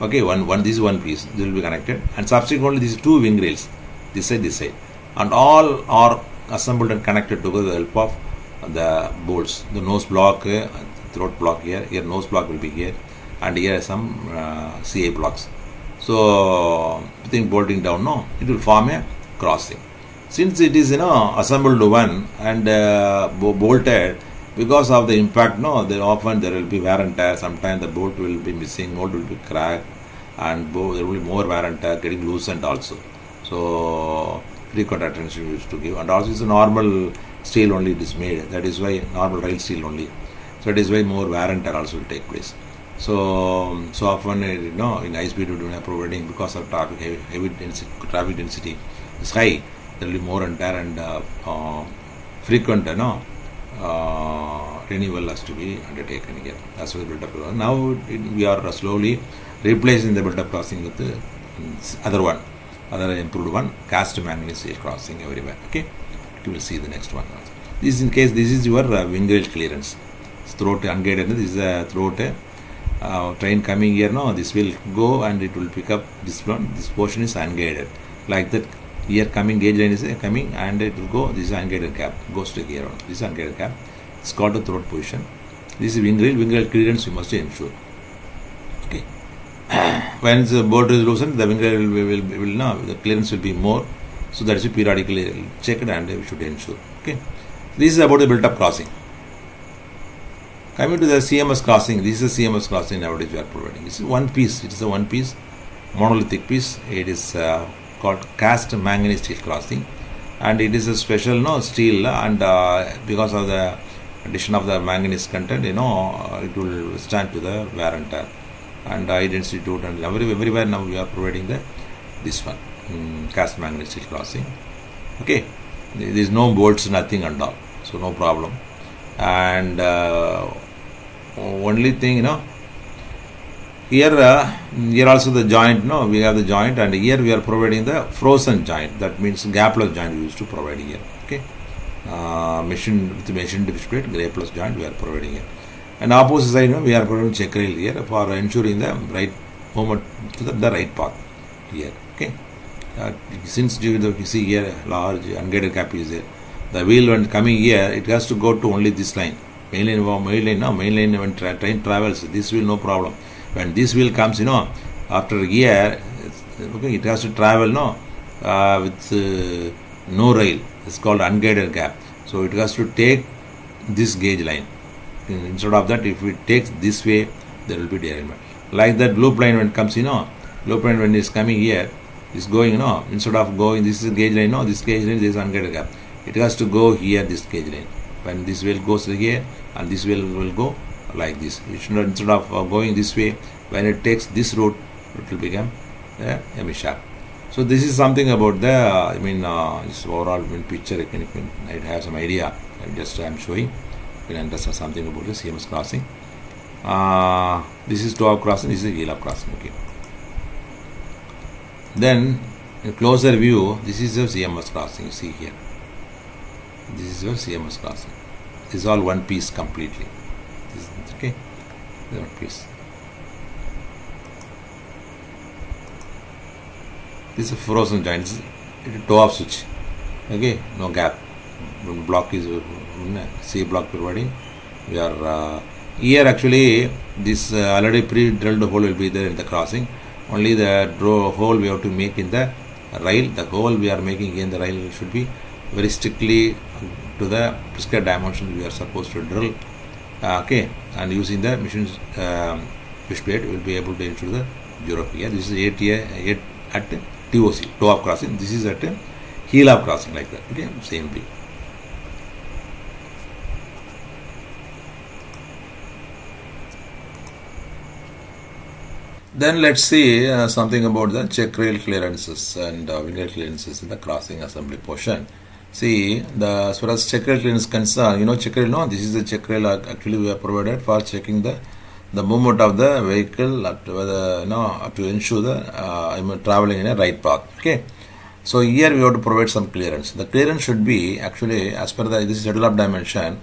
Okay, one one this is one piece. This will be connected, and subsequently these two wing rails, this side, this side, and all are assembled and connected together with the help of the bolts. The nose block, uh, throat block here. Here nose block will be here, and here some uh, CA blocks. So, think bolting down, no, it will form a crossing. Since it is, you know, assembled to one and uh, bolted, because of the impact, no, there often there will be wear and tear. Sometimes the bolt will be missing, bolt will be cracked, and there will be more wear and tear getting loosened also. So, frequent attention used to give, and also it's a normal steel only it is made. That is why normal rail steel only. So, it is why more wear and tear also will take place. So, so often you know in high speed providing because of traffic heavy, heavy density, traffic density is high. There will be more and tear and uh, uh, frequent, you know, uh, renewal has to be undertaken here. That's why the built-up crossing. Now it, we are slowly replacing the built-up crossing with the other one, other improved one, cast manganese crossing everywhere. Okay, you will see the next one. This is in case this is your uh, rail clearance. Throat unguided. This is a throat uh, train coming here now this will go and it will pick up this one this portion is unguided like that here coming gauge line is coming and it will go this is unguided gap goes to here on. This is unguided gap it's called the throat position. This is wing rail wing rail clearance you must ensure. Okay. *coughs* When the bolt is loosened the wing rail will, will, will, will no, the clearance will be more. So that is periodically checked and we should ensure. Okay. This is about the built up crossing. Coming to the CMS crossing, this is a CMS crossing nowadays we are providing. This is one piece, it is a one piece monolithic piece. It is uh, called cast manganese steel crossing. And it is a special no steel and uh, because of the addition of the manganese content, you know, uh, it will stand to the wear and tear. And density tooth and everywhere now we are providing the this one um, cast manganese steel crossing. Okay, there is no bolts, nothing and all, so no problem. And uh, only thing you know here uh, here also the joint no we have the joint and here we are providing the frozen joint. That means gapless joint we used to provide here okay? Uh, machine with the machine display gapless joint we are providing here. And opposite side know, we are providing check rail here for ensuring the right movement to the, the right path here okay? Uh, since you, you see here large unguided gap is there. The wheel when coming here it has to go to only this line. Main line main line no main line when tra train travels. This wheel no problem when this wheel comes you know after here okay it has to travel no uh, with uh, no rail. It's called unguided gap. So it has to take this gauge line. Instead of that if it takes this way there will be derailment. Like that loop line when it comes you know line when it's coming here is going you know instead of going this is gauge line no this gauge line this is unguided gap. It has to go here this gauge line. When this wheel goes here and this wheel will go like this. It should not instead of uh, going this way when it takes this route it will become uh, a mishap so this is something about the i mean uh, this overall I picture you can, might have some idea. I'm just i'm showing. You can understand something about the cms crossing. Uh, this is toe up crossing this is heel up crossing okay. Then in closer view this is your cms crossing you see here. This is your cms crossing. This is all one piece completely is piece. This is a frozen joint this is toe up switch. Okay no gap. Block is c block providing. We are uh, here actually this uh, already pre-drilled hole will be there in the crossing. Only the draw hole we have to make in the rail. The hole we are making in the rail should be very strictly to the prescribed dimension we are supposed to drill. uh, okay and using the machine's um, fish plate will be able to ensure the Europe here. This is 8 here 8 at TOC toe up crossing. This is at heel up crossing like that. Okay same thing. Then let's see uh, something about the check rail clearances and uh, wing clearances in the crossing assembly portion. See, the as far as check rail clearance concerned, you know check rail, no, this is the check rail actually we have provided for checking the the movement of the vehicle up to whether know to ensure the uh, I'm traveling in a right path. Okay. So here we have to provide some clearance. The clearance should be actually as per the this is schedule of dimension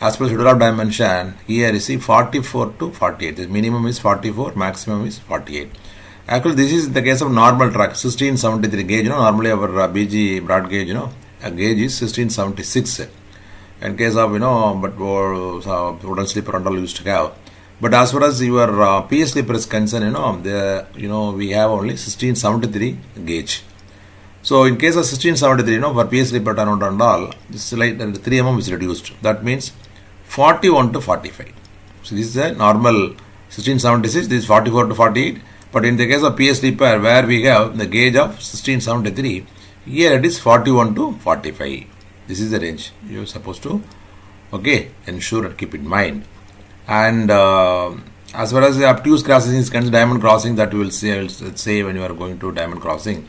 as per schedule of dimension here you see 44 to 48 the minimum is 44 maximum is 48 actually this is the case of normal track 1673 gauge you know normally our uh, bg broad gauge you know gauge is 1676 in case of you know but uh, wooden sleeper and all used to have but as far as your uh, PS sleeper is concerned you know the you know we have only 1673 gauge so in case of 1673 you know for PS sleeper turnout and all this light 3 mm is reduced that means 41 to 45. So this is a normal 1676, this is 44 to 48. But in the case of PS sleeper where we have the gauge of 1673, here it is 41 to 45. This is the range you are supposed to okay ensure and keep in mind. And uh, as far as the obtuse crossing is concerned, diamond crossing that we will say, let's say when you are going to diamond crossing,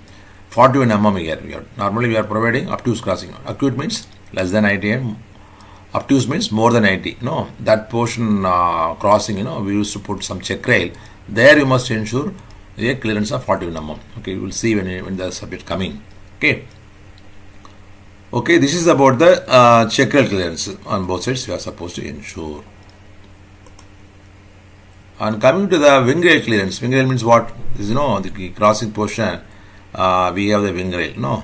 41 mm here. We are, normally we are providing obtuse crossing. Acute means less than 90 and obtuse means more than 80 no that portion uh, crossing you know we used to put some check rail there you must ensure a clearance of 41 mm okay you will see when, when the subject coming okay. Okay this is about the uh, rail clearance on both sides you are supposed to ensure. And coming to the wing rail clearance wing rail means what? This you know the crossing portion uh, we have the wing rail no?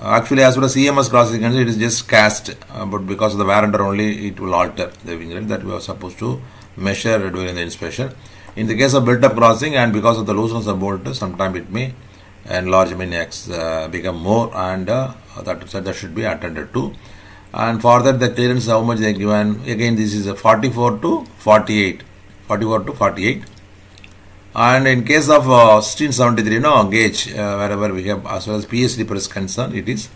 Actually as far as CMS crossing is it is just cast uh, but because of the wear and tear only it will alter the wing rail that we are supposed to measure during the inspection. In the case of built up crossing and because of the looseness of bolt sometimes it may enlarge mean x uh, become more and uh, that that should be attended to and for that the clearance how much they given again this is a 44 to 48 44 to 48 and in case of uh, 1673, no gauge, uh, wherever we have as well as PS sleeper is concerned, it is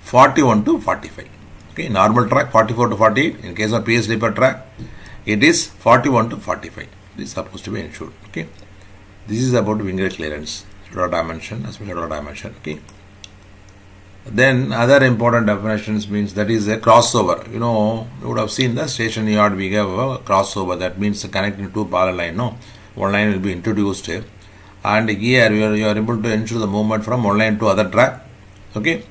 41 to 45. Okay, normal track 44 to 48. In case of PS sleeper track, it is 41 to 45. This is supposed to be ensured. Okay, this is about wing rail clearance, schedule dimension as well as dimension. Okay. Then other important definitions means that is a crossover. You know, you would have seen the station yard we have a crossover. That means connecting two parallel line. No one line will be introduced here, and here you are, you are able to ensure the movement from one line to other track okay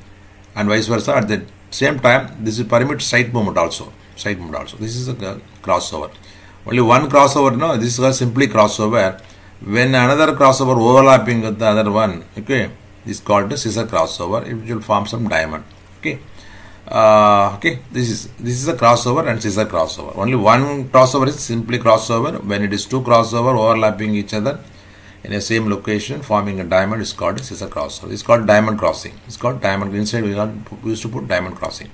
and vice versa at the same time this is permit side movement also side movement also this is a crossover only one crossover no this is simply crossover when another crossover overlapping with the other one okay this is called the scissor crossover. It will form some diamond okay. Uh, okay this is this is a crossover and scissor crossover. Only one crossover is simply crossover. When it is two crossover overlapping each other in a same location forming a diamond is called a scissor crossover. It's called diamond crossing. It's called diamond. Got, we used to put diamond crossing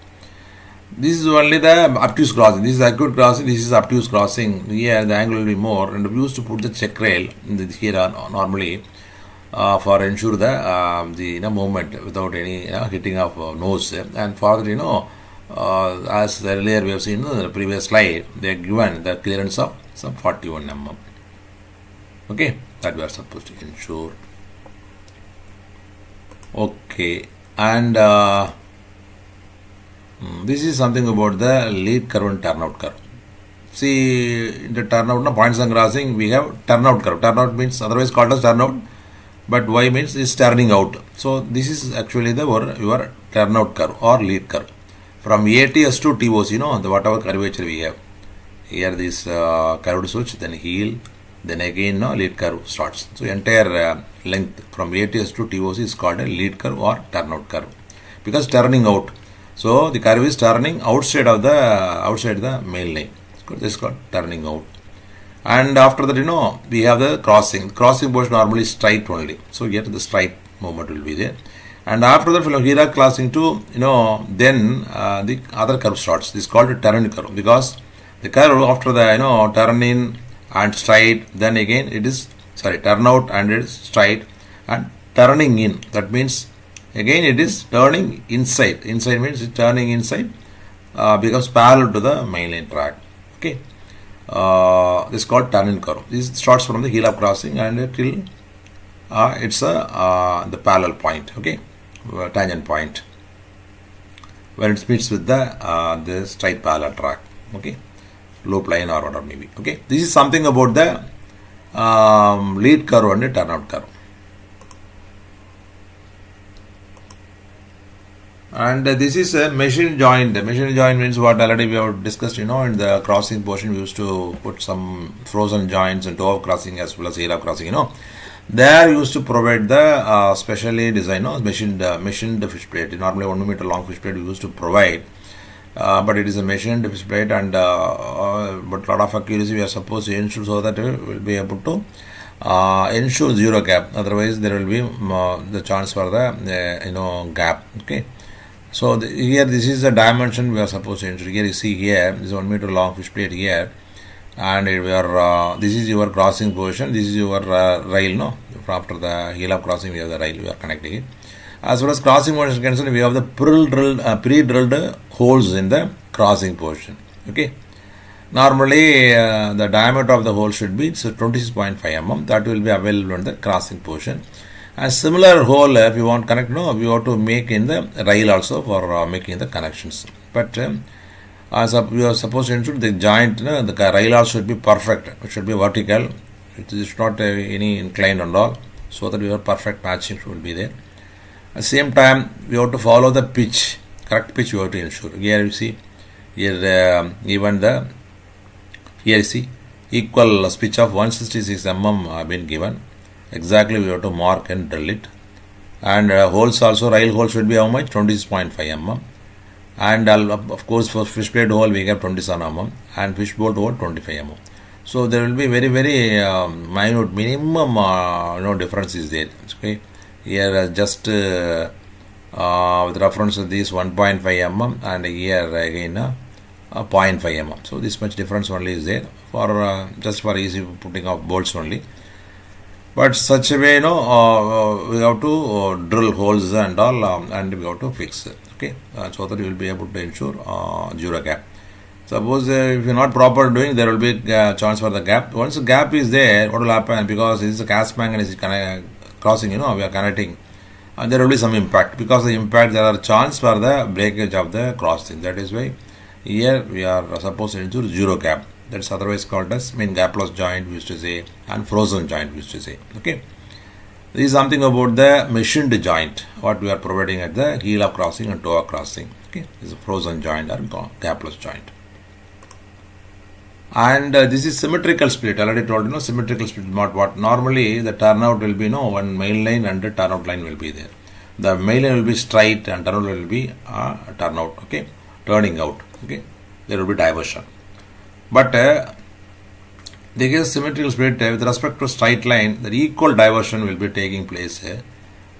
this is only the obtuse crossing. This is acute crossing. This is obtuse crossing. Here the angle will be more. And we used to put the check rail here normally uh, for ensure the uh, the you know, movement without any you know, hitting of uh, nose. And for that you know uh, as earlier we have seen in the previous slide they are given the clearance of some 41 mm okay? That we are supposed to ensure. Okay. And uh, this is something about the lead curve and turnout curve see in the turnout, no, points and crossing, we have turnout curve. Turnout means otherwise called as turnout, but Y means is turning out. So this is actually the your, turnout curve or lead curve. From ATS to TOC, you know, the whatever curvature we have. Here this uh, curved switch, then heel, then again no, lead curve starts. So entire uh, length from ATS to TOC is called a lead curve or turnout curve because turning out. So the curve is turning outside of the outside the main line. This is called turning out. And after that, you know, we have the crossing. Crossing portion normally straight only. So here the straight movement will be there. And after that, from here crossing to, you know, then uh, the other curve starts. This is called a turn curve because the curve after the, you know, turn in and straight, then again it is, sorry, turn out and it is straight and turning in. That means again it is turning inside. Inside means it's turning inside uh, becomes parallel to the mainline track. Okay. Uh, this is called turn-in curve. This starts from the heel up crossing and till uh, it's a uh, the parallel point. Okay, uh, tangent point when it meets with the uh, the straight parallel track. Okay, loop line or whatever maybe. Okay, this is something about the um, lead curve and the turnout curve. And uh, this is a machine joint the machine joint means what already we have discussed you know in the crossing portion we used to put some frozen joints and toe crossing as well as area crossing you know. There used to provide the uh, specially designed no, machined uh, machined fish plate. Normally one meter long fish plate we used to provide. Uh, but it is a machined fish plate and uh, uh, but lot of accuracy we are supposed to ensure so that we will be able to uh, ensure zero gap. Otherwise there will be the chance for the you know gap okay so the, here this is the dimension we are supposed to enter. Here you see here this is one meter long fish plate here, and we are uh, this is your crossing position. This is your uh, rail. No, after the heel of crossing we have the rail. We are connecting it. As far as crossing position is concerned, we have the pre-drilled uh, pre-drilled holes in the crossing position. Okay. Normally, uh, the diameter of the hole should be so 26.5 mm. That will be available in the crossing portion. A similar hole, if you want connect, no, we have to make in the rail also for uh, making the connections. But um, as we are supposed to ensure the joint, no, the rail also should be perfect. It should be vertical. It is not uh, any inclined and all, so that your perfect matching should be there. At the same time, we have to follow the pitch, correct pitch. We have to ensure. Here you see, here uh, even the here you see equal pitch of 166 mm have been given exactly we have to mark and drill it. And uh, holes also rail hole should be how much? 26.5 mm. And uh, of course for fish plate hole we have 27 mm. And fish bolt hole 25 mm. So there will be very very um, minute minimum uh, difference is there okay? Here uh, just uh, uh, with reference to this 1.5 mm and here again uh, 0.5 mm. So this much difference only is there for just for easy putting of bolts only but such a way you know uh, we have to uh, drill holes and all um, and we have to fix it. Okay? Uh, so that you will be able to ensure zero gap. Suppose if you're not proper doing there will be a chance for the gap. Once the gap is there what will happen? Because is a cast manganese crossing you know we are connecting. And there will be some impact. Because the impact there are chance for the breakage of the crossing. That is why here we are supposed to ensure zero gap that's otherwise called as mean gapless joint we used to say and frozen joint we used to say okay? This is something about the machined joint what we are providing at the heel of crossing and toe of crossing okay? This is a frozen joint or gapless joint. And uh, this is symmetrical split. Already told you know symmetrical split not what normally the turnout will be you know one main line and the turnout line will be there. The main line will be straight and turnout will be uh, turnout okay? Turning out okay? There will be diversion but uh, is symmetrical split uh, with respect to straight line, the equal diversion will be taking place uh,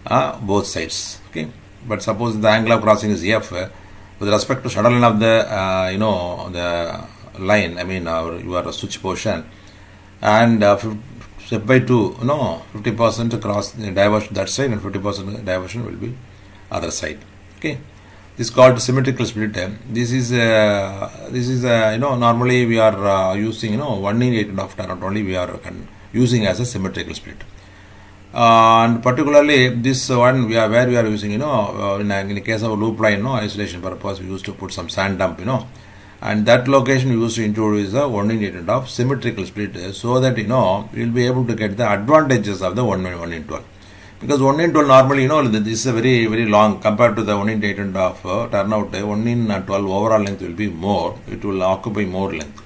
uh, both sides. Okay, but suppose the angle of crossing is f, uh, with respect to shuttle line of the uh, you know the line, I mean our your switch portion, and uh, step by two, no, fifty percent cross diversion that side and fifty percent diversion will be other side. Okay. Is called symmetrical split. This is uh, this is uh, you know normally we are uh, using you know one in eight and half not only we are using as a symmetrical split. Uh, and particularly this one we are where we are using you know uh, in, in the case of loop line no isolation purpose we used to put some sand dump you know and that location we used to introduce the 1 in 8 and half symmetrical split so that you know we will be able to get the advantages of the 1 in 1 in 12 because 1 in 12 normally you know this is a very very long compared to the 1 in 8 and half uh, turnout uh, 1 in 12 overall length will be more. It will occupy more length.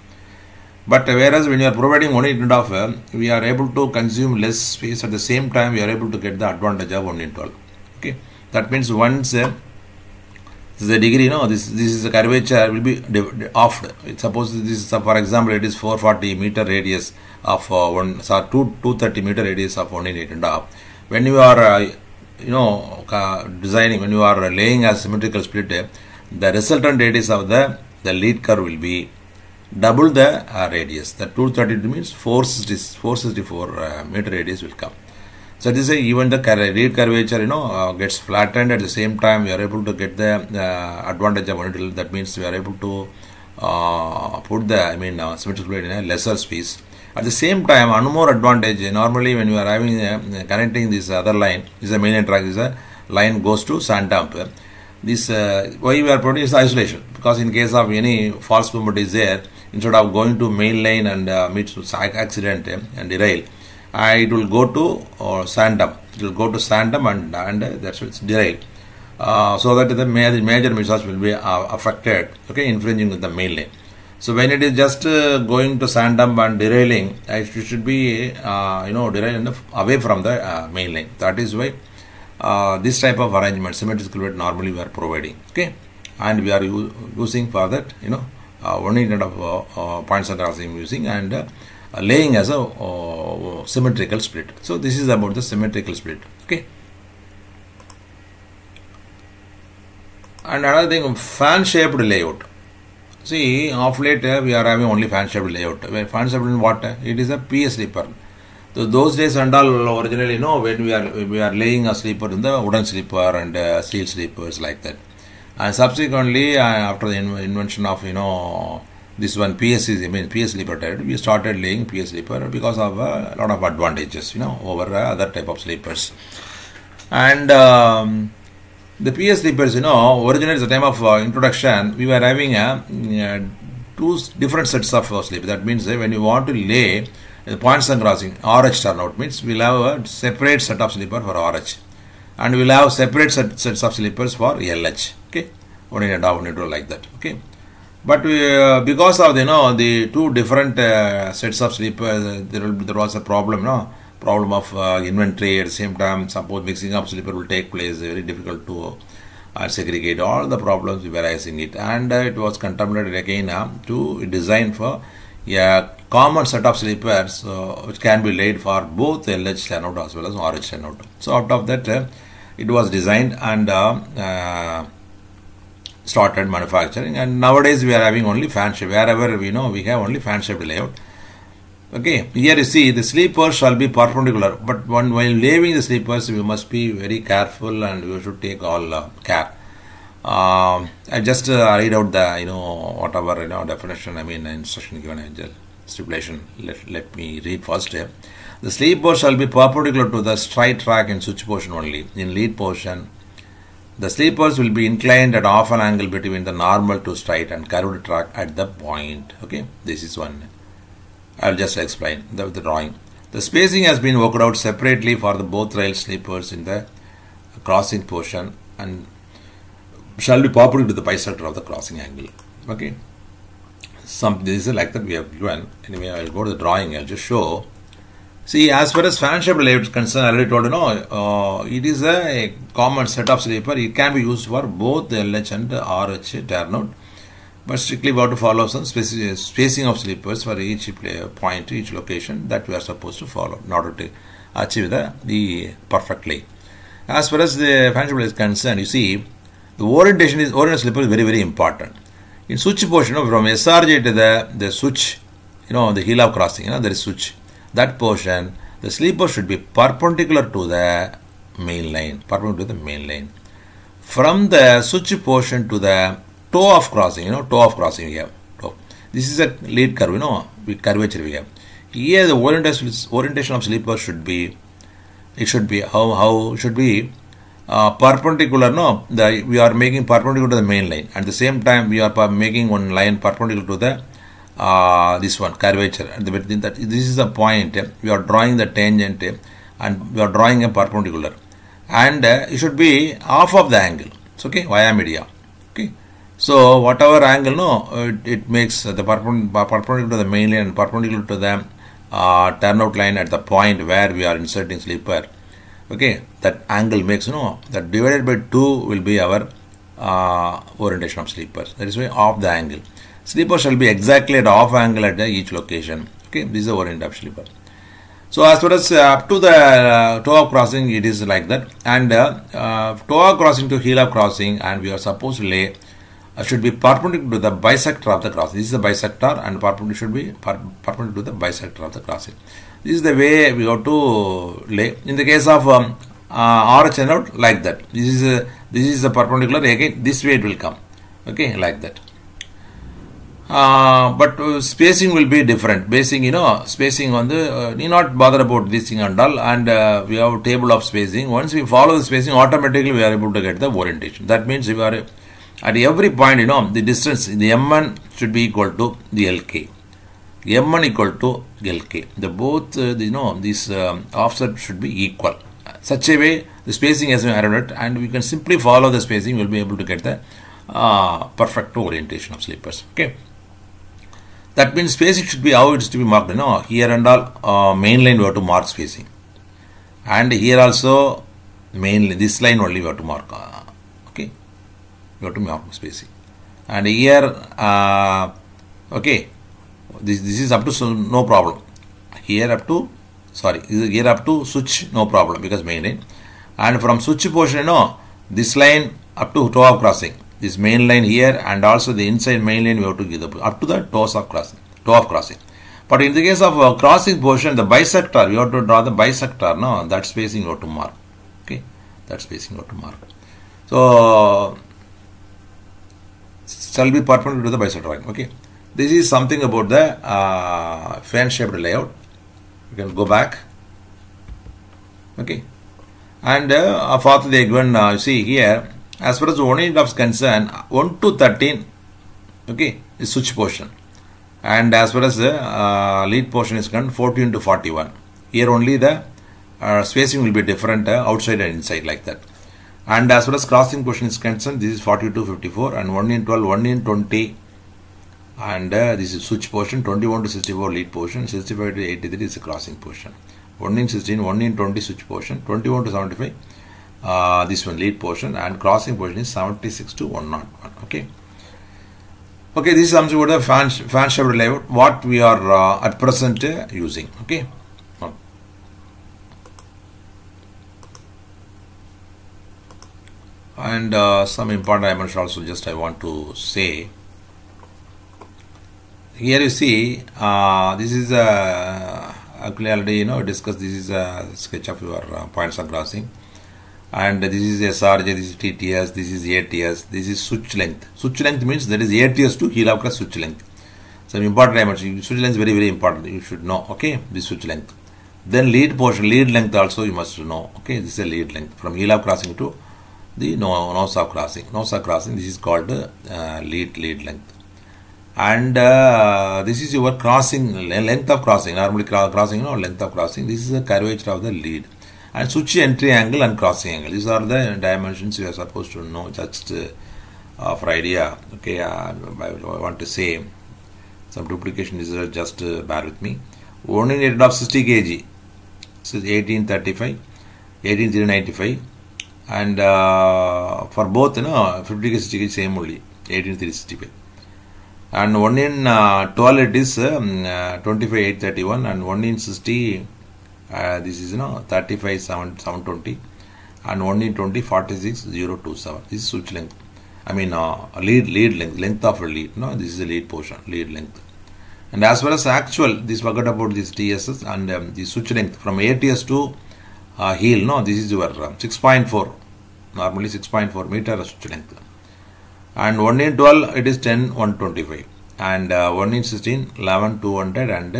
But whereas when you are providing 1 in 8 and half uh, we are able to consume less space. At the same time we are able to get the advantage of 1 in 12 okay? That means once uh, this is a degree, you know, this this is a curvature will be offed. Suppose this is, for example, it is 440 meter radius of uh, one, sorry, two 230 meter radius of one in eight and a half. When you are, uh, you know, designing, when you are laying a symmetrical split, the resultant radius of the the lead curve will be double the uh, radius. The 230 means 460, 464 uh, meter radius will come. So this is even the lead curvature, you know, uh, gets flattened at the same time we are able to get the uh, advantage of one That means we are able to uh, put the, I mean, uh, symmetrical split in a lesser space. At the same time, one more advantage. Normally, when you are having uh, connecting this other line, this is a main track. This a line goes to sand dump. This uh, why we are putting producing isolation because in case of any false movement is there, instead of going to main line and uh, meet accident and derail, uh, it will go to uh, sand dump. It will go to sand dump and, and uh, that's it's. Uh, so that the major, major missiles will be uh, affected, okay, infringing with the main lane. So when it is just uh, going to sand dump and derailing, it should be, uh, you know, derailing away from the uh, main lane. That is why uh, this type of arrangement, symmetrical weight normally we are providing, okay, and we are using for that, you know, one unit of points and crossing using and laying as a uh, symmetrical split. So this is about the symmetrical split. Okay. And another thing, fan shaped layout. See, of late uh, we are having only fan shaped layout. Fan shaped in what? It is a PS sleeper. So those days and all originally, you know, when we are we are laying a sleeper in the wooden sleeper and uh, steel sleepers like that. And subsequently, uh, after the invention of you know this one PS is I mean PS sleeper type. We started laying PS sleeper because of a lot of advantages, you know, over uh, other type of sleepers. And um, the PS sleepers, you know, originally at the time of uh, introduction, we were having a, uh, two different sets of uh, sleep. That means when you want to lay the points and crossing, RH turnout means we'll have a separate set of sleeper for RH. And we'll have separate set, sets of sleepers for LH. Okay, one a down, in like that. Okay. But uh, because of you know the two different uh, sets of sleepers, uh, there, there was a problem, no problem of uh, inventory at the same time. Suppose mixing up sleeper will take place, very difficult to uh, segregate all the problems we were facing it, and uh, it was contemplated again to design for a common set of sleepers which can be laid for both LH turnout as well as RH turnout. So out of that, it was designed and started manufacturing and nowadays we are having only fan shape wherever we know we have only fan shaped layout okay here you see the sleepers shall be perpendicular. But when while laying the sleepers we must be very careful and we should take all uh, care. Um, I just uh, read out the you know whatever you know definition I mean instruction given angel stipulation. Let, let me read first here. The sleeper shall be perpendicular to the straight track in switch portion only. In lead portion the sleepers will be inclined at half an angle between the normal to straight and curved track at the point. Okay, this is one. I'll just explain the, the drawing. The spacing has been worked out separately for the both rail sleepers in the crossing portion and shall be proportional to the bisector of the crossing angle. Okay. Some this is like that we have given. Anyway, I'll go to the drawing. I'll just show See, as far as fan shaped layout is concerned, I already told you, know, uh, it is a common set of sleeper. It can be used for both the LH and RH turnout. But strictly we have to follow some spacing of sleepers for each uh, point, each location that we are supposed to follow in order to achieve the, the perfect lay. As far as the shaped is concerned, you see, the orientation is orientation sleeper is very, very important. In switch portion, from SRJ to the, the switch, you know, the heel of crossing, you know, there is switch that portion, the sleeper should be perpendicular to the main line, perpendicular to the main line. From the switch portion to the toe of crossing, you know, toe of crossing we have. Toe. This is a lead curve, you know, with curvature we have. Here the orientation, orientation of sleeper should be, it should be, how, how should be uh, perpendicular, no, the, we are making perpendicular to the main line. At the same time, we are making one line perpendicular to the uh, this one curvature. And the, that, this is the point. eh, We are drawing the tangent eh, and we are drawing a perpendicular. And uh, it should be half of the angle. It's okay, via media. So whatever angle, no, it, it makes the perpend- perpendicular to the main line and perpendicular to the uh, turnout line at the point where we are inserting sleeper. Okay, that angle makes no that divided by two will be our uh, orientation of sleepers. That is why off the angle. Sleeper shall be exactly at off angle at each location. Okay, this is the orientation of sleeper. So as far as uh, up to the uh, toe crossing, it is like that. And uh, uh, toe crossing to heel of crossing, and we are supposed to lay should be perpendicular to the bisector of the crossing. This is the bisector, and perpendicular should be per- perpendicular to the bisector of the crossing. This is the way we have to lay. In the case of um, uh, like that. This is a, this is the perpendicular. Again, this way it will come. Okay, like that. Uh, but uh, spacing will be different. Basing, you know, spacing on the, uh, need not bother about this thing and all. And uh, we have table of spacing. Once we follow the spacing, automatically we are able to get the orientation. That means if we are at every point, you know, the distance, in the M1 should be equal to the LK. M1 equal to LK. The both, uh, the, you know, this um, offset should be equal. Such a way, the spacing has been arrived at, and we can simply follow the spacing. We'll be able to get the uh, perfect orientation of sleepers. Okay. That means spacing should be how it is to be marked. You know, here and all uh, main line we have to mark spacing, and here also main line, this line only we have to mark. Uh, we have to mark spacing, and here uh, okay, this this is up to no problem. Here up to sorry, here up to switch no problem because main line, and from switch portion know this line up to toe of crossing. This main line here and also the inside main line we have to give up to the toes of crossing toe of crossing. But in the case of uh, crossing portion the bisector you have to draw the bisector no that spacing you have to mark. Okay that spacing you have to mark. So shall be perpendicular to the bisector line okay. This is something about the uh, fan shaped layout. You can go back. Okay. And uh, for the given uh, you see here as far as the unit of concern 1 to 13 okay is switch portion. And as far as the uh, lead portion is concerned 14 to 41 here only the uh, spacing will be different uh, outside and inside like that and as far as crossing portion is concerned this is 42 54 and 1 in 12 1 in 20 and uh, this is switch portion 21 to 64 lead portion 65 to 83 is the crossing portion. 1 in 16 1 in 20 switch portion 21 to 75 uh, this one lead portion and crossing portion is 76 to 101 okay? Okay this is something about the fan, fan shaped layout what we are uh, at present uh, using okay and uh, some important dimensions also just I want to say here you see uh, this is a actually already you know discussed this is a sketch of your uh, points of crossing and this is SRJ, this is TTS, this is ATS, this is switch length. Switch length means that is ATS to heel cross switch length. Some important dimension. Switch length is very very important. You should know. Okay, this switch length. Then lead portion, lead length also you must know. Okay, this is a lead length from heel crossing to the nose of crossing. Nose of crossing. This is called uh, lead lead length. And uh, this is your crossing length of crossing. Normally crossing, you know, length of crossing. This is the curvature of the lead and switch entry angle and crossing angle. These are the dimensions you are supposed to know just uh, for idea. Okay, uh, I want to say some duplication is uh, just bear with me. One in of 60 kg. This is 1835, 18395, and for both, you know, 50 kg, 60 kg same only. 18365. And one in 12 it is um, 25831 and one in 60 uh, this is you know 35 7, 720 and 1 in 20 46 027 this is switch length. I mean uh, lead lead length length of a lead no this is a lead portion lead length. And as well as actual this forget about this tss and um, the switch length from ats to uh, heel no? This is your uh, 6.4 normally 6.4 meter switch length and 1 in 12 it is 10 125 and uh, 1 in 16 11 200 and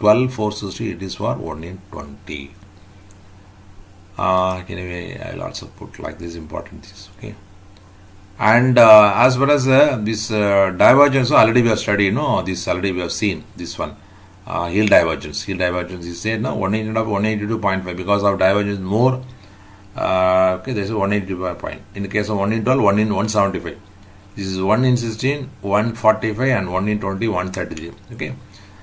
12 460 it is for 1 in 20 uh, anyway I'll also put like this important things okay? And uh, as far as uh, this uh, divergence already we have studied no? This already we have seen this one uh, heel divergence. Heel divergence is said no 180 of 182.5 because of divergence more uh, okay this is 185 point in the case of 1 in 12 1 in 175 this is 1 in 16 145 and 1 in 20 133 okay?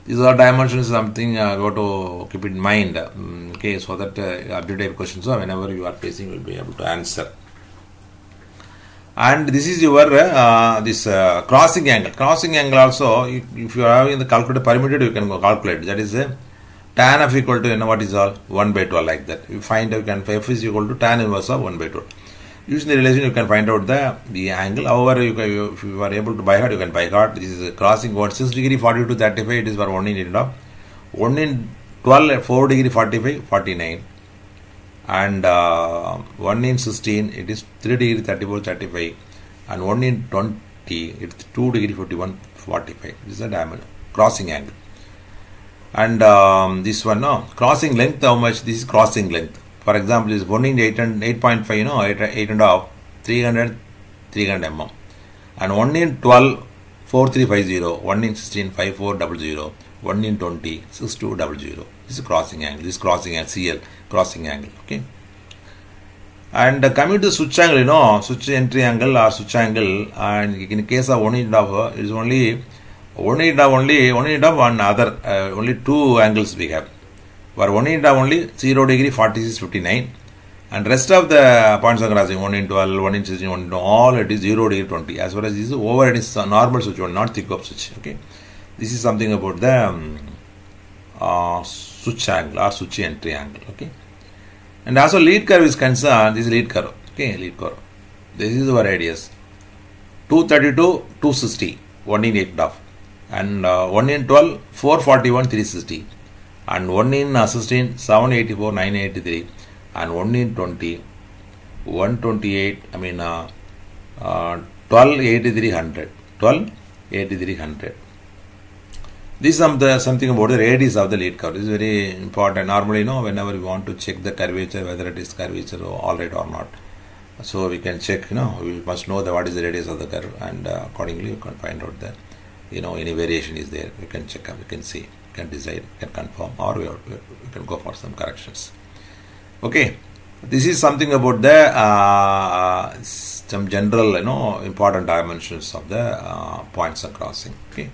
These are dimensions something uh, got to keep in mind. Um, okay so that uh, updated questions so whenever you are facing you will be able to answer and this is your uh, this uh, crossing angle. Crossing angle also if, if you are having the calculator permitted you can go calculate. That is a tan f equal to you know what is all 1 by 12 like that. You find you can f is equal to tan inverse of 1 by 12 using the relation you can find out the the angle. However you can, if you are able to by heart you can by heart. This is crossing what 6 degree 40 to 35 it is for 1 in of 1 in 12 4 degree 45 49 and uh, 1 in 16 it is 3 degree 34 35 and 1 in 20 it's 2 degree 51 45 this is a diameter crossing angle. And um, this one no crossing length how much this is crossing length? For example is 1 in 8 and 8.5 you know 8, 8 and half 300 300 mm and 1 in 12 4350 1 in 16 5400 1 in 20 6200 this is crossing angle. This is crossing angle. CL crossing angle. Okay. And uh, coming to switch angle you know switch entry angle or switch angle. And in case of one unit of is only one unit of only one unit of one other uh, only two angles we have. For one unit of only 0 degree 46 59 and rest of the points are crossing 1 in 12 1 in 16 1 in 12, all it is 0 degree 20 as far as this is over it is normal switch one not thick web switch. Okay. This is something about the um, uh, switch angle or switch entry angle okay and also lead curve is concerned this is lead curve okay lead curve this is our radius 232 260 1 in 8 off and uh, 1 in 12 441 360 and 1 in uh, 16 784 983 and 1 in 20 128 i mean uh, uh, 12 8300 12 8300 this is the, something about the radius of the lead curve. This is very important. Normally, you know, whenever we want to check the curvature, whether it is curvature or all right or not, so we can check. You know, we must know the what is the radius of the curve, and uh, accordingly, you can find out that you know any variation is there. We can check. Up, we can see. We can decide. We can confirm, or we, are, we can go for some corrections. Okay, this is something about the uh, some general, you know, important dimensions of the uh, points of crossing. Okay.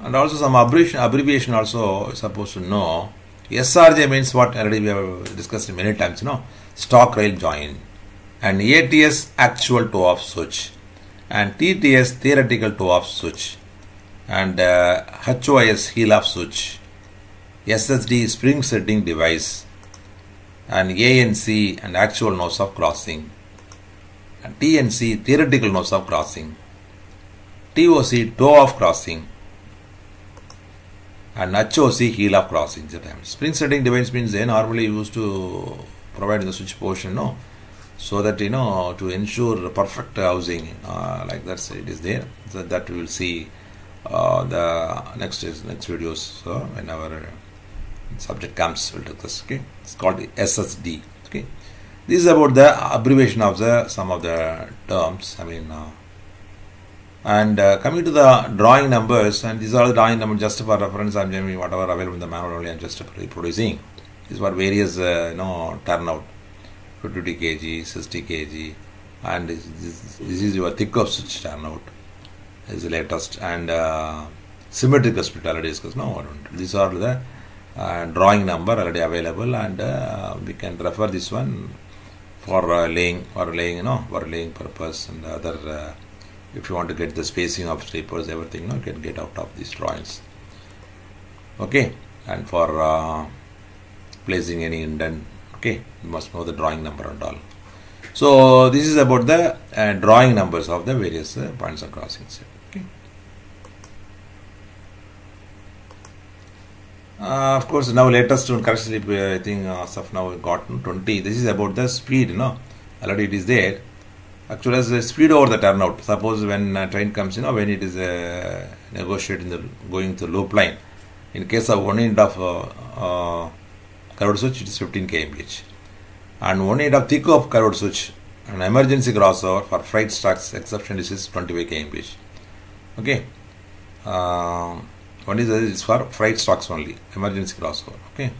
And also some abbreviation, abbreviation also supposed to know. SRJ means what already we have discussed many times, you know, stock rail join, and ATS actual toe off switch, and TTS theoretical toe off switch, and uh, HOIS heel off switch, SSD spring setting device, and ANC and actual nose of crossing, and TNC theoretical nose of crossing, TOC toe off crossing and HOC heel of crossing the time. Spring setting device means they normally used to provide the switch portion, no, so that you know to ensure perfect housing uh, like that it is there. So that we will see uh, the next is next videos. So when our subject comes, we'll discuss. Okay, it's called the SSD. Okay, this is about the abbreviation of the some of the terms. I mean. Uh, and uh, coming to the drawing numbers, and these are the drawing numbers just for reference. I'm giving whatever available in the manual only. I'm just reproducing. These were various, uh, you know, turnout, 50 kg, 60 kg, and this, this, this is your thick web turnout. This is the latest and uh, symmetrical split already discussed. No, these are the uh, drawing number already available, and uh, we can refer this one for uh, laying for laying, you know, for laying purpose and other uh, if you want to get the spacing of sleepers everything you, know, you can get out of these drawings. Okay? And for uh, placing any indent okay you must know the drawing number and all. So this is about the uh, drawing numbers of the various uh, points of crossings okay? Uh, of course now latest one correction I think uh, as of now we got 20 this is about the speed you know. Already it is there actually as the speed over the turnout suppose when a train comes you know when it is uh, negotiating the going to loop line In case of one end of uh, uh, curved switch, it is 15 kmph. And one end of thick web curved switch, an emergency crossover for freight stocks exception is 25 kmph. Okay. Uh, one is, is for freight stocks only, emergency crossover. Okay.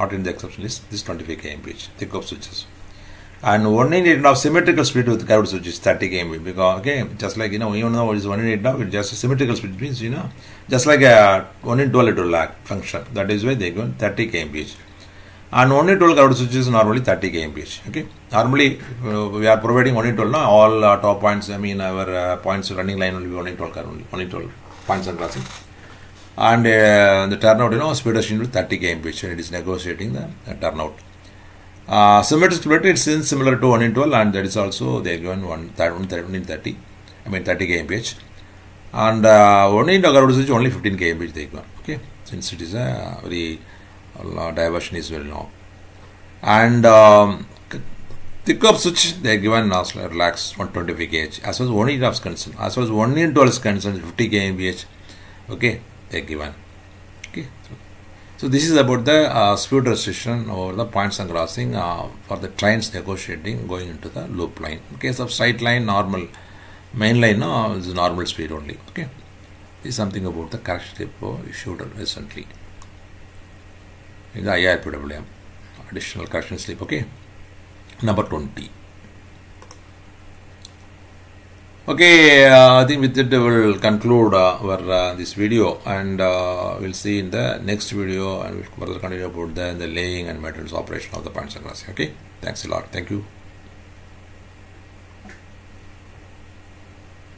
Not in the exception list. This 25 kmph, thick web switches. And one in eight now symmetrical split with curved switch is 30 kmph because okay, just like you know, even though it is one in eight now, it's just a symmetrical split means you know, just like a one in 12 to lag function. That is why they go 30 kmph. And in 12 curved switch is normally 30 kmph. Okay, normally uh, we are providing in 12 now. All uh, top points, I mean our uh, points running line will be in 12 curve only, in 12 points and crossing. And uh, the turnout, you know, speed is 30 kmph and it is negotiating the turnout. Uh, symmetric split it's in similar to 1 in 12 and that is also they are given 1, 1 in 30 I mean 30 kmph and uh, 1 in curved switch only 15 kmph they given okay? Since it is a very uh, diversion is very long and um, thick web switch they are given uh, relax 125 kh as far as 1 in is concerned as far as 1 in 12 is concerned 50 kmph okay they are given okay? So, so this is about the uh, speed restriction or the points and crossing uh, for the trains negotiating going into the loop line. In case of straight line, normal main line uh, is normal speed only. Okay, this is something about the correction slip issued recently. In the IRPWM, additional correction slip. Okay, number twenty. Okay, uh, I think with that we will conclude uh, our uh, this video and uh, we'll see in the next video and we'll further continue about the, the laying and maintenance operation of the points and crossing. Okay, thanks a lot. Thank you.